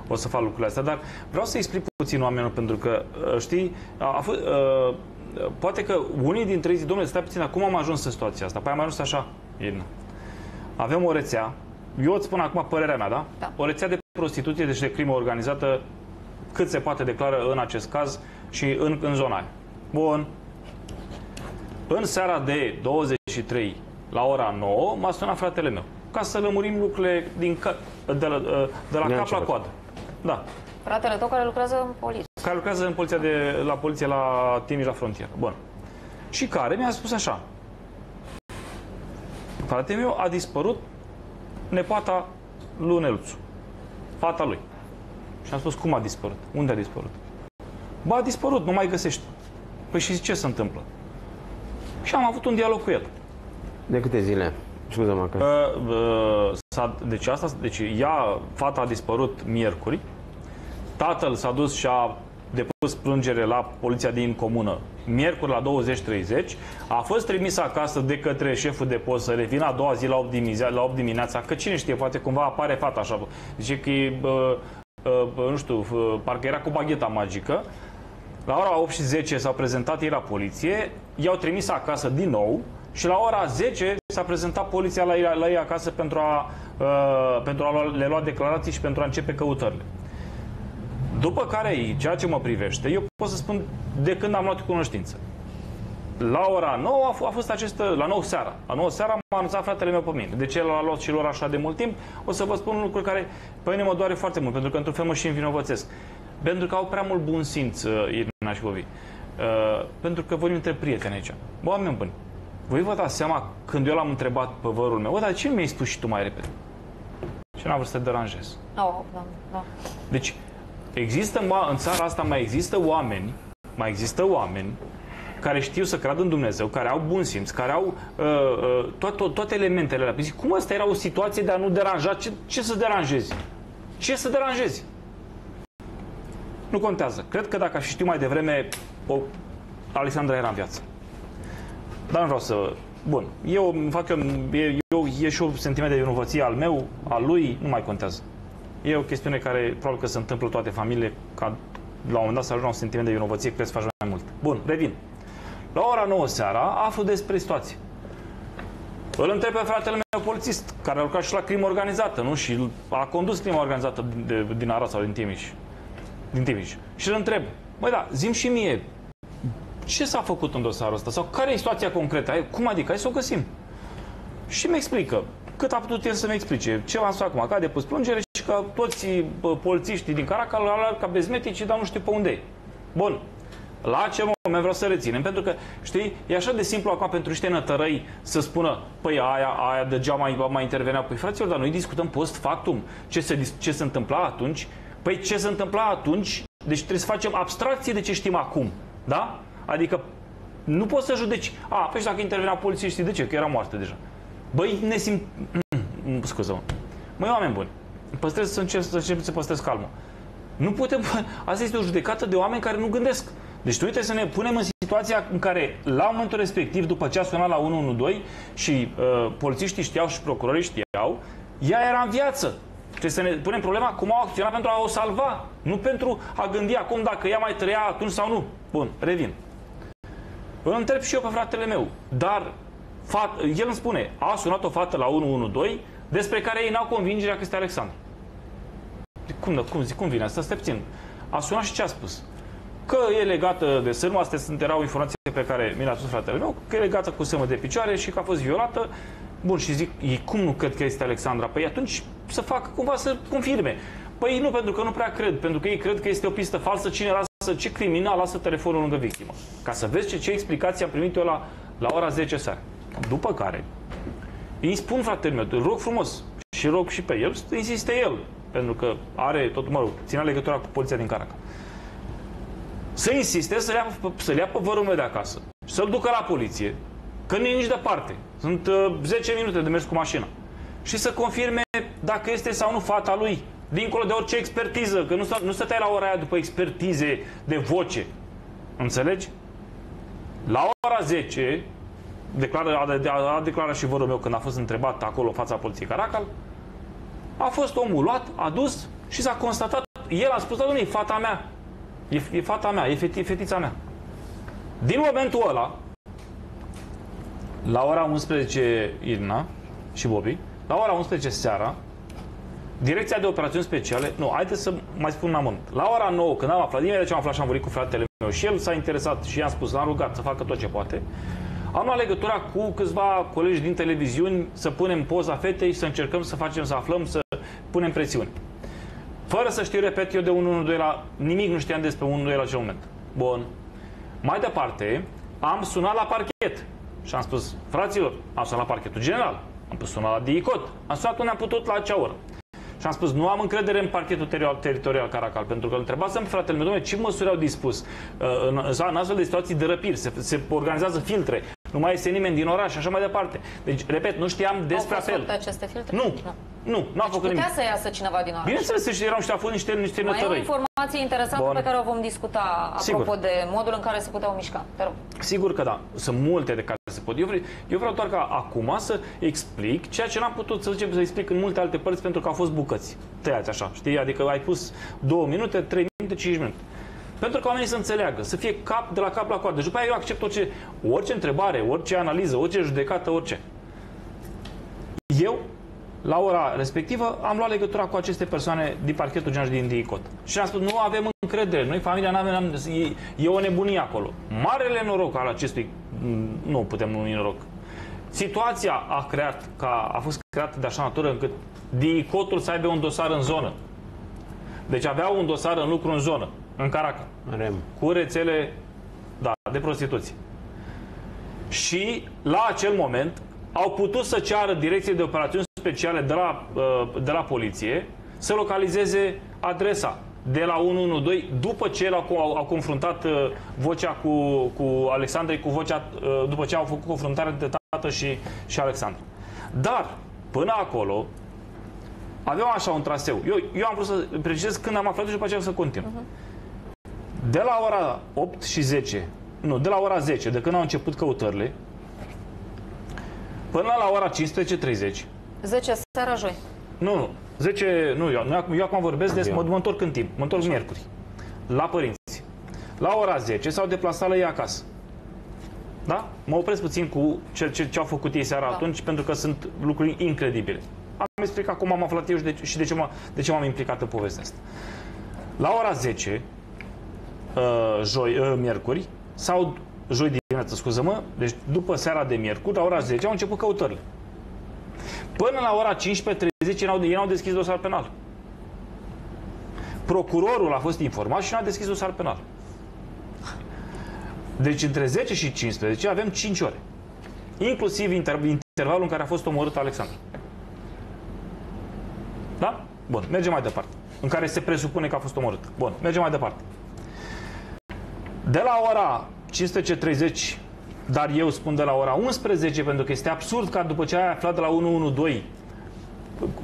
o să fac lucrurile astea, dar vreau să explic puțin oamenilor, pentru că, știi, a, a fost, uh, poate că unii dintre ei zic, domnule, stai puțin, acum am ajuns în situația asta, păi am ajuns așa, Irina. Avem o rețea, eu îți spun acum părerea mea, da? da. O rețea de prostituție, deci de crimă organizată, cât se poate declară în acest caz și în, în zona aia. Bun. În seara de 23 la ora 9 m-a sunat fratele meu ca să lămurim lucrurile din ca, de la, de la cap la coadă. Da. Fratele tău care lucrează în poliție. Care lucrează în poliția de, la poliție la Timiș la frontieră. Bun. Și care mi-a spus așa. Fratele meu a dispărut nepoata lui Neluțu. Fata lui. Și am spus, cum a dispărut? Unde a dispărut? Ba, a dispărut, nu mai găsești. Păi și ce se întâmplă? Și am avut un dialog cu el. De câte zile? Scuză-mă că... Uh, uh, deci asta, deci ea, fata a dispărut miercuri, tatăl s-a dus și a depus plângere la poliția din comună miercuri la 20.30, a fost trimis acasă de către șeful de post să revină a doua zi la 8 dimineața, la 8 dimineața că cine știe, poate cumva apare fata așa. Zice că e, uh, uh, nu știu, uh, parcă era cu bagheta magică. La ora 8 și 10 s-au prezentat ei la poliție, i-au trimis acasă din nou și la ora 10 s-a prezentat poliția la ei, la ei acasă pentru a, uh, pentru a le lua declarații și pentru a începe căutările. După care, ceea ce mă privește, eu pot să spun de când am luat cunoștință. La ora 9 a, fost acest, la 9 seara. La 9 seara m-a anunțat fratele meu pe mine. De ce l-a luat și lor așa de mult timp? O să vă spun lucruri care pe mine mă doare foarte mult, pentru că într-un fel mă și învinovățesc. Pentru că au prea mult bun simț, uh, Irina și Bovi. Uh, pentru că vorbim între prieteni aici. Bă, oameni buni, voi vă dați seama când eu l-am întrebat pe vărul meu, bă, dar ce mi-ai spus și tu mai repede? Și n-am vrut să te deranjez. Oh, da, da. Deci, există, în țara asta mai există oameni, mai există oameni care știu să creadă în Dumnezeu, care au bun simț, care au uh, uh, toate, toate elementele alea. Păi cum asta era o situație de a nu deranja? Ce, ce să deranjezi? Ce să deranjezi? Nu contează. Cred că dacă aș știu mai devreme, o, Alexandra era în viață. Dar nu vreau să... Bun, eu fac eu, eu, e și un sentiment de vinovăție al meu, al lui, nu mai contează. E o chestiune care probabil că se întâmplă toate familiile, ca la un moment dat să ajungă un sentiment de vinovăție, crezi să faci mai mult. Bun, revin. La ora 9 seara aflu despre situație. Îl întreb pe fratele meu polițist, care a lucrat și la crimă organizată, nu? Și a condus crimă organizată din, de, din Arad sau din Timiș. Din Timiș. Și îl întreb, băi da, zim și mie, ce s-a făcut în dosarul ăsta? Sau care e situația concretă? Cum adică? Hai să o găsim. Și mi explică cât a putut el să-mi explice. Ce v-am spus acum? Că a depus plângere și că toți polițiștii din Caracal au ca bezmetici, dar nu știu pe unde e. Bun. La ce moment vreau să reținem? Pentru că, știi, e așa de simplu acum pentru niște nătărăi să spună, păi aia, aia degeaba mai, mai intervenea. Păi fraților, dar noi discutăm post factum. Ce se, ce se întâmpla atunci? Păi ce se întâmpla atunci? Deci trebuie să facem abstracție de ce știm acum. Da? Adică nu poți să judeci. A, păi și dacă intervenea polițiștii, de ce? Că era moarte deja. Băi, ne simt... Scuză-mă. Măi, oameni buni, păstrez, să încerc să, încep să păstrez calmul. Nu putem, asta este o judecată de oameni care nu gândesc. Deci noi trebuie să ne punem în situația în care, la momentul respectiv, după ce a sunat la 112 și uh, polițiștii știau și procurorii știau, ea era în viață. Trebuie să ne punem problema cum au acționat pentru a o salva, nu pentru a gândi acum dacă ea mai trăia atunci sau nu. Bun, revin. Îl întreb și eu pe fratele meu, dar fat, el îmi spune, a sunat o fată la 112 despre care ei n-au convingerea că este Alexandru. Cum, cum, zic, cum vine asta? Stai puțin. A sunat și ce a spus? Că e legată de sârmă, astea sunt, erau informații pe care mi le-a spus fratele meu, că e legată cu sârmă de picioare și că a fost violată. Bun, și zic, ei, cum nu cred că este Alexandra? Păi atunci să facă cumva să confirme. Păi nu, pentru că nu prea cred, pentru că ei cred că este o pistă falsă, cine lasă, ce criminal lasă telefonul lângă victimă. Ca să vezi ce, ce explicație am primit eu la, la ora 10 seara. După care, îi spun fratele meu, rog frumos, și rog și pe el, insiste el, pentru că are tot, mă rog, ținea legătura cu poliția din Caraca. Să insiste să-l ia, să ia pe vărul meu de acasă, să-l ducă la poliție, că nu e nici departe. Sunt uh, 10 minute de mers cu mașina. Și să confirme dacă este sau nu fata lui, dincolo de orice expertiză, că nu, stă, nu stăteai la ora aia după expertize de voce. Înțelegi? La ora 10, declară, a, a declarat și vărul meu când a fost întrebat acolo în fața poliției Caracal, a fost omul luat, a dus și s-a constatat, el a spus, domnule, e fata mea, e, e fata mea, e, feti, e fetița mea. Din momentul ăla, la ora 11 Irina și Bobby, la ora 11 seara, Direcția de operațiuni speciale, nu, haideți să mai spun un amănunt. La ora 9, când am aflat, imediat ce am aflat și am vorbit cu fratele meu și el s-a interesat și i-am spus, l-am rugat să facă tot ce poate, am luat legătura cu câțiva colegi din televiziuni să punem poza fetei și să încercăm să facem, să aflăm, să punem presiuni. Fără să știu, repet, eu de 112 la... Nimic nu știam despre 112 la acel moment. Bun. Mai departe, am sunat la parchet și am spus, fraților, am sunat la parchetul general, am sunat la DICOT, am sunat unde am putut la acea oră. Și am spus, nu am încredere în parchetul teritorial, teritorial Caracal, pentru că îl întrebasem fratele meu, domnule, ce măsuri au dispus uh, în, în astfel de situații de răpiri? Se, se organizează filtre, nu mai este nimeni din oraș și așa mai departe. Deci, repet, nu știam despre Au fost apel. aceste filtre? Nu, nu, nu am deci făcut putea nimic. să iasă cineva din oraș. Bineînțeles, și erau niște, au fost niște, niște Mai e o nătărăi. informație interesantă Bun. pe care o vom discuta apropo Sigur. de modul în care se puteau mișca. Te rog. Sigur că da, sunt multe de care se pot. Eu vreau, eu vreau doar ca acum să explic ceea ce n-am putut să zicem să explic în multe alte părți pentru că au fost bucăți. Tăiați așa, știi? Adică ai pus două minute, trei minute, cinci minute. Pentru că oamenii să înțeleagă, să fie cap de la cap la coadă. Deci după aia eu accept orice, orice întrebare, orice analiză, orice judecată, orice. Eu, la ora respectivă, am luat legătura cu aceste persoane din parchetul general din DICOT. Și am spus, nu avem încredere, noi familia nu avem, e, e o nebunie acolo. Marele noroc al acestui, nu putem numi noroc, situația a creat, ca, a fost creată de așa natură încât DICOT-ul să aibă un dosar în zonă. Deci avea un dosar în lucru în zonă, în Caraca Rem. cu rețele da, de prostituție. Și la acel moment au putut să ceară direcției de operațiuni speciale de la, uh, de la poliție să localizeze adresa de la 112 după ce el au, au, au confruntat uh, vocea cu, cu Alexandrei cu vocea, uh, după ce au făcut confruntarea de tată și, și Alexandru. Dar până acolo aveau așa un traseu. Eu, eu am vrut să precizez când am aflat și după aceea să continu. De la ora 8 și 10, nu, de la ora 10, de când au început căutările, până la ora 15.30, 10 seara, joi. nu, nu, 10, nu, eu, eu, eu acum vorbesc despre, mă, mă întorc în timp, mă întorc miercuri, la părinți. La ora 10 s-au deplasat la ei acasă. Da? Mă opresc puțin cu ce, ce, ce au făcut ei seara Da. atunci, pentru că sunt lucruri incredibile. Am explicat cum am aflat eu și de, și de ce, m-a, de ce m-am implicat în povestea asta. La ora 10, uh, joi, uh, miercuri, sau joi dimineață, scuză-mă, deci după seara de miercuri, la ora 10, au început căutările. Până la ora 15.30 ei n-au, ei n-au deschis dosar penal. Procurorul a fost informat și n-a deschis dosar penal. Deci între 10 și 15 avem 5 ore. Inclusiv inter- intervalul în care a fost omorât Alexandru. Da? Bun, mergem mai departe. În care se presupune că a fost omorât. Bun, mergem mai departe. De la ora 15.30, dar eu spun de la ora 11, pentru că este absurd ca după ce ai aflat de la 112,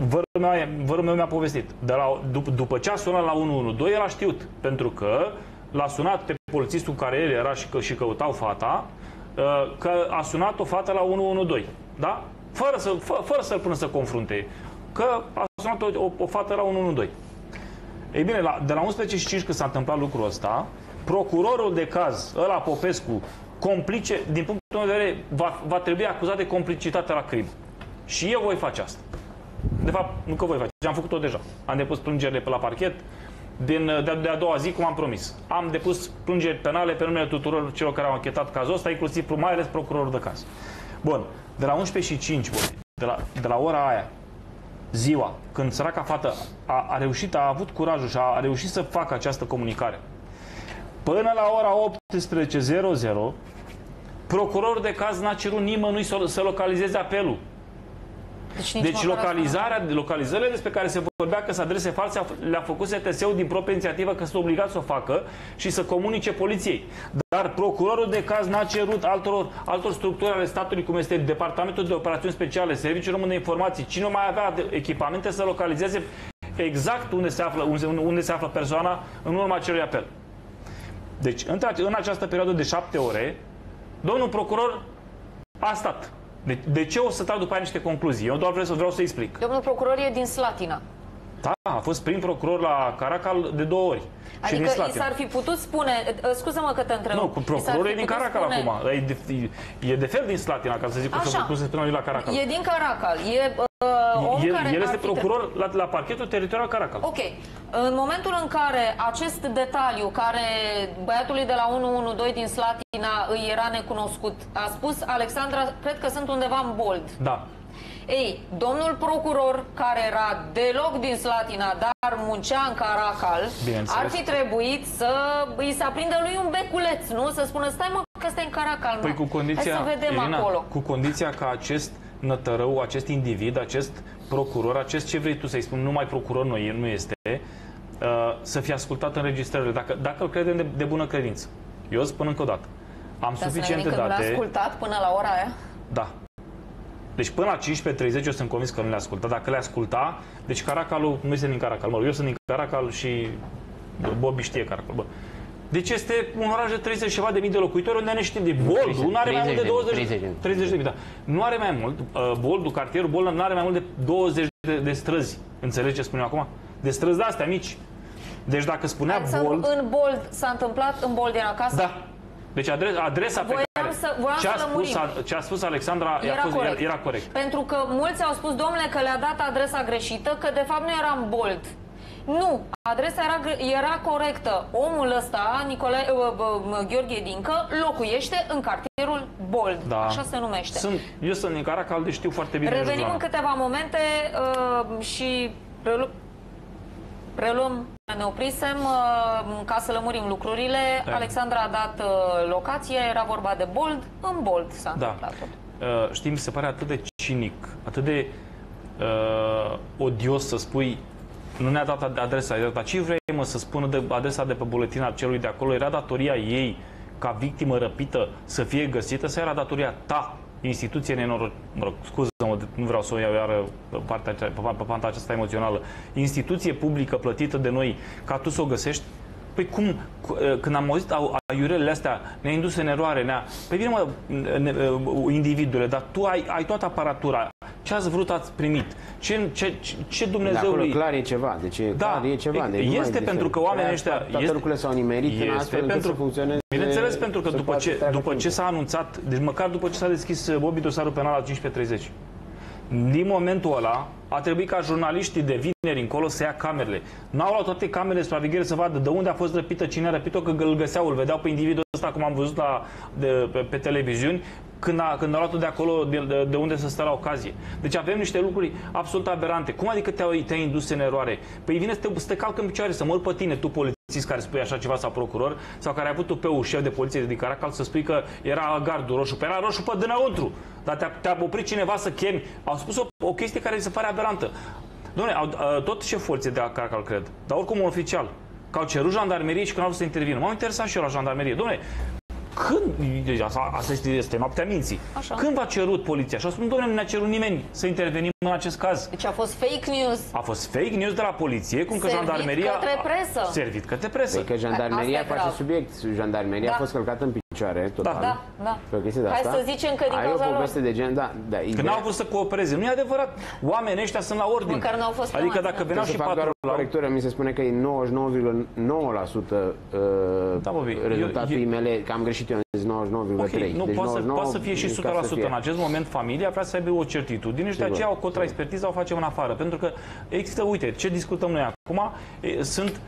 vărul vărul meu mi-a povestit. De la, dup- după ce a sunat la 112, el a știut. Pentru că l-a sunat pe polițistul care el era și, că, și căutau fata, uh, că a sunat o fată la 112. Da? Fără, să, fă, fără să-l pună să confrunte. Că a sunat o, o, o fată la 112. Ei bine, la, de la 11 și 5 când s-a întâmplat lucrul ăsta, procurorul de caz, ăla Popescu, complice, din punctul meu de vedere, va, va trebui acuzat de complicitate la crimă. Și eu voi face asta. De fapt, nu că voi face, am făcut-o deja. Am depus plângerile pe la parchet, din, de, de a doua zi, cum am promis. Am depus plângeri penale pe numele tuturor celor care au închetat cazul ăsta, inclusiv mai ales procurorul de caz. Bun, de la 11 și 5, bun, de la, de la ora aia, ziua, când săraca fată a, a reușit, a avut curajul și a, a reușit să facă această comunicare, până la ora 18.00, procurorul de caz n-a cerut nimănui să, să localizeze apelul. Deci, nici Deci măcar asta localizarea, localizările despre care se vorbea că să adrese false le-a făcut STS-ul din proprie inițiativă că sunt obligat să o facă și să comunice poliției. Dar procurorul de caz n-a cerut altor, altor structuri ale statului, cum este Departamentul de Operațiuni Speciale, Serviciul Român de Informații, cine mai avea de- echipamente să localizeze exact unde se află, unde, unde se află persoana în urma acelui apel. Deci, în, în această perioadă de șapte ore, domnul procuror a stat. De, de ce o să trag după aia niște concluzii? Eu doar vreau să, vreau să explic. Domnul procuror e din Slatina. Da, a fost prim procuror la Caracal de două ori. și din Adică i Slatina. s-ar fi putut spune, uh, scuză-mă că te întreb. Nu, cu I s-ar procurorul fi e din putut Caracal spune- acum. E de, e de fel din Slatina, ca să zic cum se, Așa. cum se spune noi la Caracal. E din Caracal. E uh, om el, care el ar este fi- procuror la, la parchetul teritorial Caracal. Ok. În momentul în care acest detaliu, care băiatului de la 112 din Slatina îi era necunoscut, a spus Alexandra, cred că sunt undeva în bold. Da. Ei, domnul procuror, care era deloc din Slatina, dar muncea în Caracal, Bineînțeles. ar fi trebuit să îi se aprindă lui un beculeț, nu? Să spună, stai mă, că stai în Caracal, mă. Păi cu condiția, Hai să vedem Irina, acolo. cu condiția ca acest nătărău, acest individ, acest procuror, acest ce vrei tu să-i spun, numai procuror nu, e- nu este, uh, să fie ascultat înregistrările, dacă, dacă îl credem de, de bună credință. Eu spun încă o dată. Am Dar să ne suficiente gândim că nu l-a date. ascultat până la ora aia? Da. Deci până la 15.30 eu sunt convins că nu le asculta. Dacă le asculta, deci Caracalul nu este din Caracal. Mă rog, eu sunt din Caracal și Bobby știe Caracal. Bă. Deci este un oraș de 30 ceva de mii de locuitori unde ne știm de Boldul, nu are mai mult de 30 de mii, 20 30 de mii. 30 de mii, da. Nu are mai mult, uh, Boldul, cartierul Boldul nu are mai mult de 20 de, de străzi. Înțelegi ce spun eu acum? De străzi de astea mici. Deci dacă spunea Adică Bold, în bold s-a întâmplat, în bold era acasă? da. Deci adresa, adresa pe Voiam care să- voiam ce, a să spus, lămurim. ce a spus Alexandra Era, a fost, corect. era corect. Pentru că mulți au spus, domnule, că le-a dat adresa greșită, că de fapt nu era în bold. Nu, adresa era, gre- era corectă. Omul ăsta, Nicolae, uh, uh, Gheorghe Dincă, locuiește în cartierul Bold. Da. Așa se numește. Sunt, eu sunt din Caracal, deci știu foarte bine Revenim Jurlana. în câteva momente uh, și prelu- preluăm ne oprisem uh, ca să lămurim lucrurile. Da. Alexandra a dat uh, locație, era vorba de Bold, în Bold s-a Da. întâmplat tot. Uh, știi, mi se pare atât de cinic, atât de uh, odios să spui nu ne-a dat adresa, i-a dat, dar ce vrei mă să spună de adresa de pe buletina celui de acolo? Era datoria ei ca victimă răpită să fie găsită sau era datoria ta, instituție nenoroc... Mă rog, scuză-mă, nu vreau să o iau iară pe partea, acea- pe, pe partea aceasta emoțională. Instituție publică plătită de noi ca tu să o găsești? Păi cum, cu- uh, când am auzit au- aiurelele astea, ne-a indus în eroare, ne-a... Păi bine mă, ne- uh, individule, dar tu ai, ai toată aparatura. Ce ați vrut ați primit? Ce, ce, ce, ce De Dumnezeu acolo îi- clar e ceva, deci e Da, clar e ceva. e- deci nu mai este diferit. pentru că oamenii Aia, ăștia- Toate este- lucrurile s-au nimerit în astfel încât să funcționeze. Bineînțeles, pentru că să după poată ce, treacă după ce timpul. s-a anunțat, deci măcar după ce s-a deschis uh, Bobby dosarul penal la 15.30, din momentul ăla a trebuit ca jurnaliștii de vineri încolo să ia camerele. N-au luat toate camerele de supraveghere să vadă de unde a fost răpită, cine a răpit-o, că îl găseau, îl vedeau pe individul ăsta, cum am văzut la, de, pe, pe televiziuni, când a, când a luat-o de acolo, de, de, de unde să stă la ocazie. Deci avem niște lucruri absolut aberante. Cum adică te-ai, te indus în eroare? Păi vine să te, să te calcă în picioare, să mor pe tine, tu polițist care spui așa ceva sau procuror, sau care ai avut tu pe un șef de poliție din Caracal să spui că era gardul roșu, pe era roșu pe dinăuntru. Dar te-a, te-a oprit cineva să chemi. Au spus o, o chestie care se pare aberantă. Dom'le, au, uh, tot șef poliție de la Caracal, cred, dar oricum un oficial, că au cerut jandarmerie și că nu au vrut să intervină. M-am interesat și eu la jandarmerie. Dom'le, Când, asta, asta este, este noaptea minții. Așa. Când v-a cerut poliția? Și a spus, domnule, nu ne-a cerut nimeni să intervenim în acest caz. Deci a fost fake news. A fost fake news de la poliție, cum că Servit jandarmeria... către presă. Servit către presă. Păi că jandarmeria Asta e face grav. subiect. Jandarmeria Da. a fost călcată în picioare, total. Da, da. Pe o chestie de Hai asta. să zicem că din Ai cauza o lor. poveste de gen, da. da Că ideea- n-au vrut să coopereze. Nu e adevărat. Oamenii ăștia sunt la ordine. Măcar n-au fost Adică chemați, dacă da. veneau Trebuie și să fac doar patru o corectură, mi se spune că e 99,9% uh, Da, Bobi, rezultatul eu- eu- e-mail, că am greșit eu, am zis 99,3. Ok, nu deci poate, să, 99 poate să fie și 100%. ca să fie. În acest moment, familia vrea să aibă o certitudine și de Sigur, aceea o contraexpertiză o facem în afară. Pentru că există, uite, ce discutăm noi acum, e, sunt, e,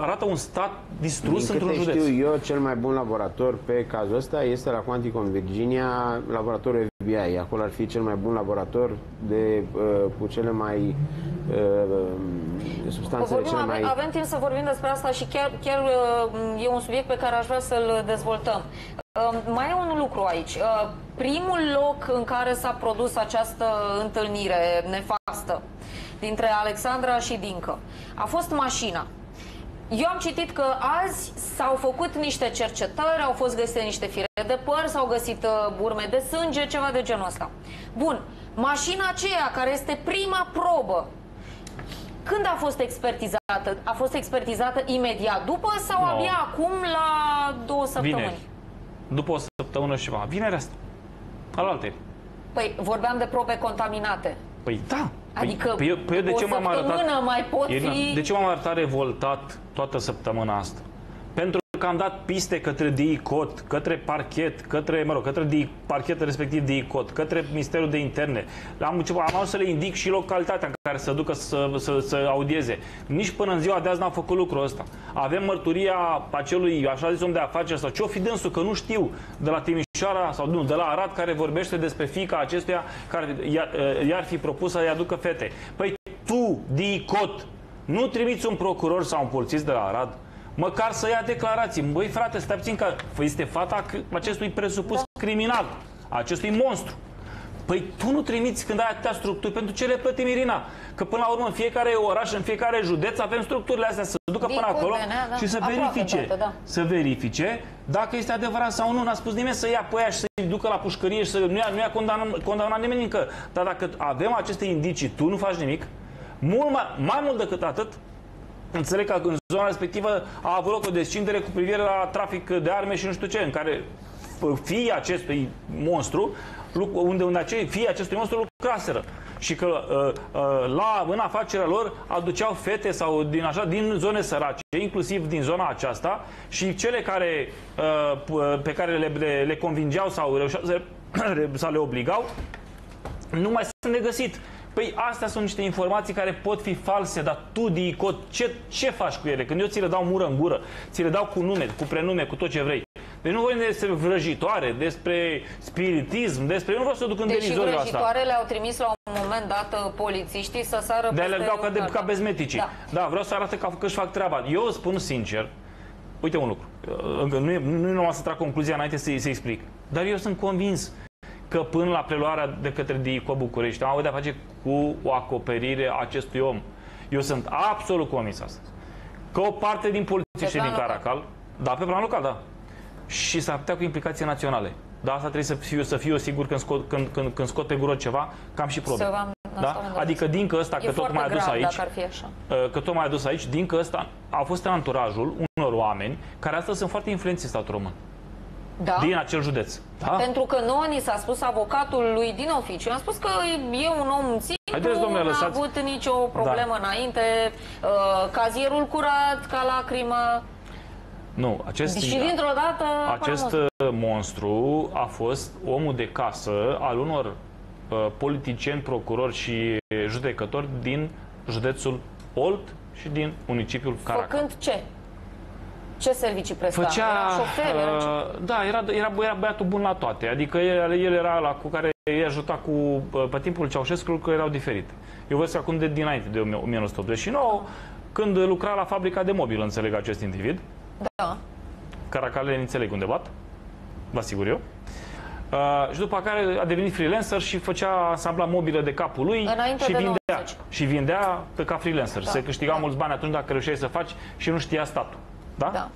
arată un stat distrus Din într-un câte județ. știu eu, cel mai bun laborator pe cazul ăsta este la Quanticum Virginia, laboratorul FBI. Acolo ar fi cel mai bun laborator de, uh, cu cele mai uh, substanțele Vorbim, cele avem, mai... avem timp să vorbim despre asta și chiar, chiar uh, e un subiect pe care aș vrea să-l dezvoltăm. Uh, Mai e un lucru aici. Uh, Primul loc în care s-a produs această întâlnire nefastă dintre Alexandra și Dincă a fost mașina. Eu am citit că azi s-au făcut niște cercetări, au fost găsite niște fire de păr, s-au găsit uh, urme de sânge, ceva de genul ăsta. Bun, mașina aceea care este prima probă când a fost expertizată? A fost expertizată imediat după sau Nu. abia acum la două săptămâni? Vineri. După o săptămână și ceva. Vinerea asta. Alaltă. Păi vorbeam de probe contaminate. Păi da. Păi, Adică păi eu, păi eu de o ce m-am arătat... săptămână mai pot Irina, fi- De ce m-am arătat revoltat toată săptămâna asta? Pentru că am dat piste către DICOT, către parchet, către, mă rog, către DI, parchet respectiv DICOT, către Ministerul de Interne. Am, început, am avut să le indic și localitatea în care să ducă să, să, să audieze. Nici până în ziua de azi n-am făcut lucrul ăsta. Avem mărturia acelui, așa zis, om de afaceri sau ce-o fi dânsul, că nu știu, de la Timișoara sau nu, de la Arad, care vorbește despre fica acestuia care i-ar, i-ar fi propus să-i aducă fete. Păi tu, DICOT, nu trimiți un procuror sau un polițist de la Arad măcar să ia declarații. Băi, frate, stai puțin că este fata acestui presupus da. criminal, acestui monstru. Păi tu nu trimiți când ai atâtea structuri, pentru ce le plătim, Irina? Că până la urmă în fiecare oraș, în fiecare județ avem structurile astea să ducă Din până acolo Culmenea, da. și să Aproape verifice, toate, da. să verifice dacă este adevărat sau nu. N-a spus nimeni să ia pe aia și să-i ducă la pușcărie și să nu ia, nu ia condamnat, condamnat nimeni încă. Dar dacă avem aceste indicii, tu nu faci nimic, mult mai, mai mult decât atât, Înțeleg că în zona respectivă a avut loc o descindere cu privire la trafic de arme și nu știu ce, în care fiii acestui monstru, unde, unde acei fiii acestui monstru lucraseră. Și că uh, uh, la, în afacerea lor aduceau fete sau din, așa, din zone sărace, inclusiv din zona aceasta, și cele care, uh, pe care le, le, le convingeau sau reușeau să, sau le obligau, nu mai sunt negăsit. Păi astea sunt niște informații care pot fi false, dar tu, DICOT, ce, ce faci cu ele? Când eu ți le dau mură în gură, ți le dau cu nume, cu prenume, cu tot ce vrei. Deci nu vorbim despre vrăjitoare, despre spiritism, despre... Nu vreau să duc în Deci derizoriu asta. vrăjitoarele au trimis la un moment dat uh, polițiștii să sară De peste alergau ca, de, un ca bezmeticii. Da. Da. vreau să arate că, că își fac treaba. Eu spun sincer, uite un lucru, încă nu e, nu e normal să trag concluzia înainte să-i, să explic, dar eu sunt convins că până la preluarea de către DICO București am avut de-a face cu o acoperire a acestui om. Eu sunt absolut convins astăzi că o parte din polițiștii Pe din plan Caracal, da, pe plan local, da, și s-ar putea cu implicații naționale. Dar asta trebuie să fiu, să fiu sigur când scot, când, când, când scot pe gură ceva, că am și probe. Să v-am- asta Da? am înțeles. Adică din că ăsta, E că tot foarte mai adus grav aici, dacă ar fi așa. că tot mai adus aici, din că ăsta a fost în anturajul unor oameni care astăzi sunt foarte influenți în statul român, Da? din acel județ. Da? Pentru că nouă ni s-a spus avocatul lui din oficiu. Am spus că e un om Haideți, simplu, domnule, n-a lăsați- avut nicio problemă înainte, uh, cazierul curat, ca lacrimă. Nu, acest, Și dintr-o dată... apare acest monstru. uh, monstru a fost omul de casă al unor uh, politicieni, procurori și judecători din județul Olt și din municipiul Caracal. Făcând ce? Ce servicii presta? Făcea, Era șofer? Era ce? uh, da, era, era, era băiatul bun la toate. Adică el, el era la cu care îi ajuta cu, uh, pe timpul Ceaușescu, lucrurile erau diferite. Eu văd acum de dinainte de 1989, când lucra la fabrica de mobil, înțeleg acest individ. Da. Caracalele înțeleg unde bat, vă asigur eu. Uh, și după care a devenit freelancer și făcea asambla mobilă de capul lui Înainte și de vindea, 90. și vindea pe ca freelancer. Da. Se câștiga Da. mulți bani atunci dacă reușeai să faci și nu știa statul. Da? Da.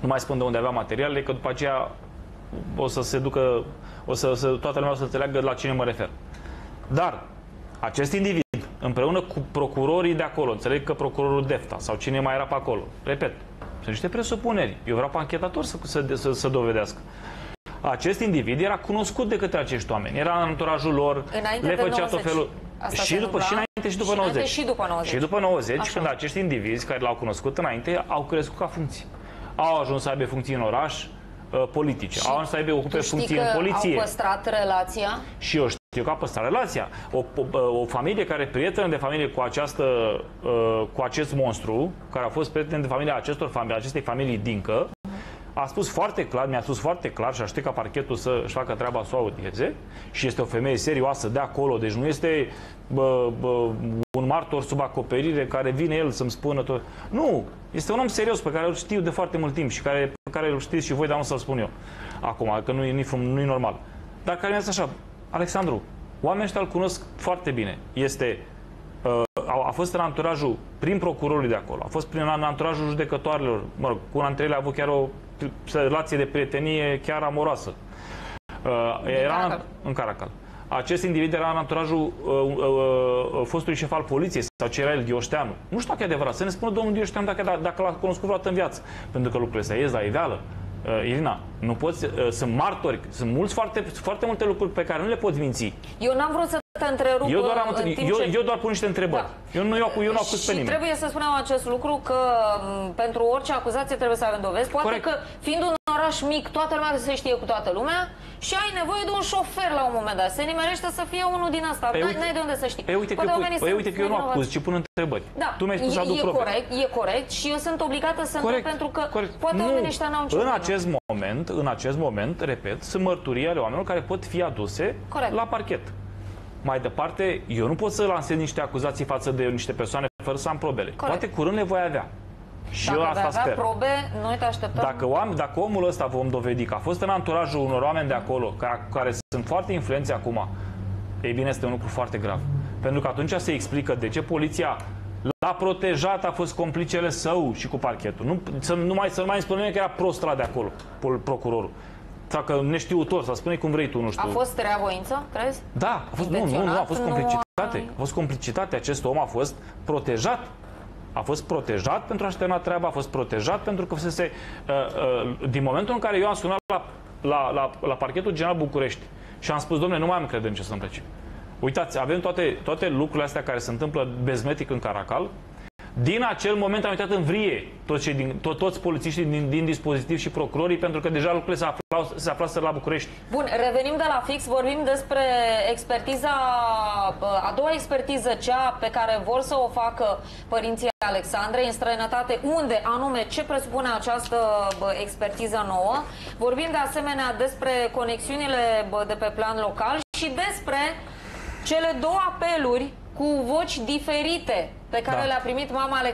nu mai spun de unde avea materialele, că după aceea o să se ducă, o să, să toată lumea o să înțeleagă la cine mă refer. Dar acest individ, împreună cu procurorii de acolo, înțeleg că procurorul DEFTA sau cine mai era pe acolo, repet, sunt niște presupuneri. Eu vreau pe anchetator să, să, să, să dovedească. Acest individ era cunoscut de către acești oameni. Era în anturajul lor, Înainte le de făcea 90. tot felul. Asta și, se după, întâmpla? și înainte și după Și 90. înainte și după 90. Și după 90, Așa. când acești indivizi care l-au cunoscut înainte au crescut ca funcții. Au ajuns să aibă funcții în oraș, uh, politice. au ajuns să aibă ocupe Tu știi funcții că în poliție. au păstrat relația? Și eu știu că a păstrat relația. O, o, o familie care e prietenă de familie cu, această, uh, cu acest monstru, care a fost prieten de familie a acestor familii, acestei familii Dincă, a spus foarte clar, mi-a spus foarte clar și aștept ca parchetul să-și facă treaba să o audieze și este o femeie serioasă de acolo, deci nu este bă, bă, un martor sub acoperire care vine el să-mi spună tot. Nu, este un om serios pe care îl știu de foarte mult timp și care, pe care îl știți și voi, dar nu să-l spun eu. Acum, că nu e, nu nu e normal. Dar care mi-a zis așa, Alexandru, oamenii ăștia îl cunosc foarte bine. Este uh, a, a fost în anturajul, prin procurorul de acolo, a fost prin în anturajul judecătoarelor, mă rog, cu una dintre ele a avut chiar o relație de prietenie chiar amoroasă. Uh, era Caracal. în, în Caracal. Acest individ era în anturajul uh, uh, uh, fostului șef al poliției sau ce era el, Dioșteanu. Nu știu dacă e adevărat. Să ne spună domnul Dioșteanu dacă, dacă l-a cunoscut vreodată în viață. Pentru că lucrurile astea ies la iveală. Uh, Irina, nu poți, uh, sunt martori, sunt mulți foarte, foarte multe lucruri pe care nu le poți minți. Eu n-am vrut să te întrerup Eu doar, am, în timp eu, ce... eu doar pun niște întrebări. Da. Eu nu eu, eu nu acuz și pe nimeni. trebuie să spunem acest lucru că m, pentru orice acuzație trebuie să avem dovezi. Poate Corect. că fiind un oraș mic, toată lumea se știe cu toată lumea și ai nevoie de un șofer la un moment dat. Se nimerește să fie unul din asta. Păi N-ai, uite- n-ai de unde să știi. Păi uite, că, Poate eu, oamenii păi sunt uite că eu nu nevinovați. acuz, ci pun întrebări. Da, Tu mi-ai spus să e, aduc e probe. corect, e corect și eu sunt obligată să întreb pentru că poate Nu. oamenii ăștia n-au nicio În vină. acest moment, în acest moment, repet, sunt mărturii ale oamenilor care pot fi aduse Corect. la parchet. Mai departe, eu nu pot să lansez niște acuzații față de niște persoane fără să am probele. Poate curând le voi avea. Și Dacă eu vei asta avea sper. probe, noi te așteptăm. Dacă, oameni, dacă omul ăsta vom dovedi că a fost în anturajul unor oameni de acolo, care, care sunt foarte influenți acum, ei bine, este un lucru foarte grav. Pentru că atunci se explică de ce poliția l-a protejat, a fost complicele său și cu parchetul. Nu, să, nu mai, să nu mai spune nimeni că era prostra de acolo, pol- procurorul. Sau că neștiutor, să spune cum vrei tu, nu știu. A fost reavoință, crezi? Da, a fost, nu, nu, nu, a Intenționat? fost Nu complicitate. ai- A fost complicitate. Acest om a fost protejat. A fost protejat pentru a-și termina treaba, a fost protejat pentru că fusese, uh, uh, din momentul în care eu am sunat la, la, la, la parchetul general București și am spus, domnule, nu mai am încredere în ce să-mi plece. Uitați, avem toate, toate lucrurile astea care se întâmplă bezmetic în Caracal. Din acel moment am uitat în vrie toți, cei din, to, toți polițiștii din, din dispozitiv și procurorii, pentru că deja lucrurile se aflau, se aflaseră la București. Bun, revenim de la fix, vorbim despre expertiza, a doua expertiză, cea pe care vor să o facă părinții Alexandrei în străinătate, unde anume, ce presupune această bă, expertiză nouă. Vorbim de asemenea despre conexiunile bă, de pe plan local și despre cele două apeluri cu voci diferite pe care Da. le-a primit mama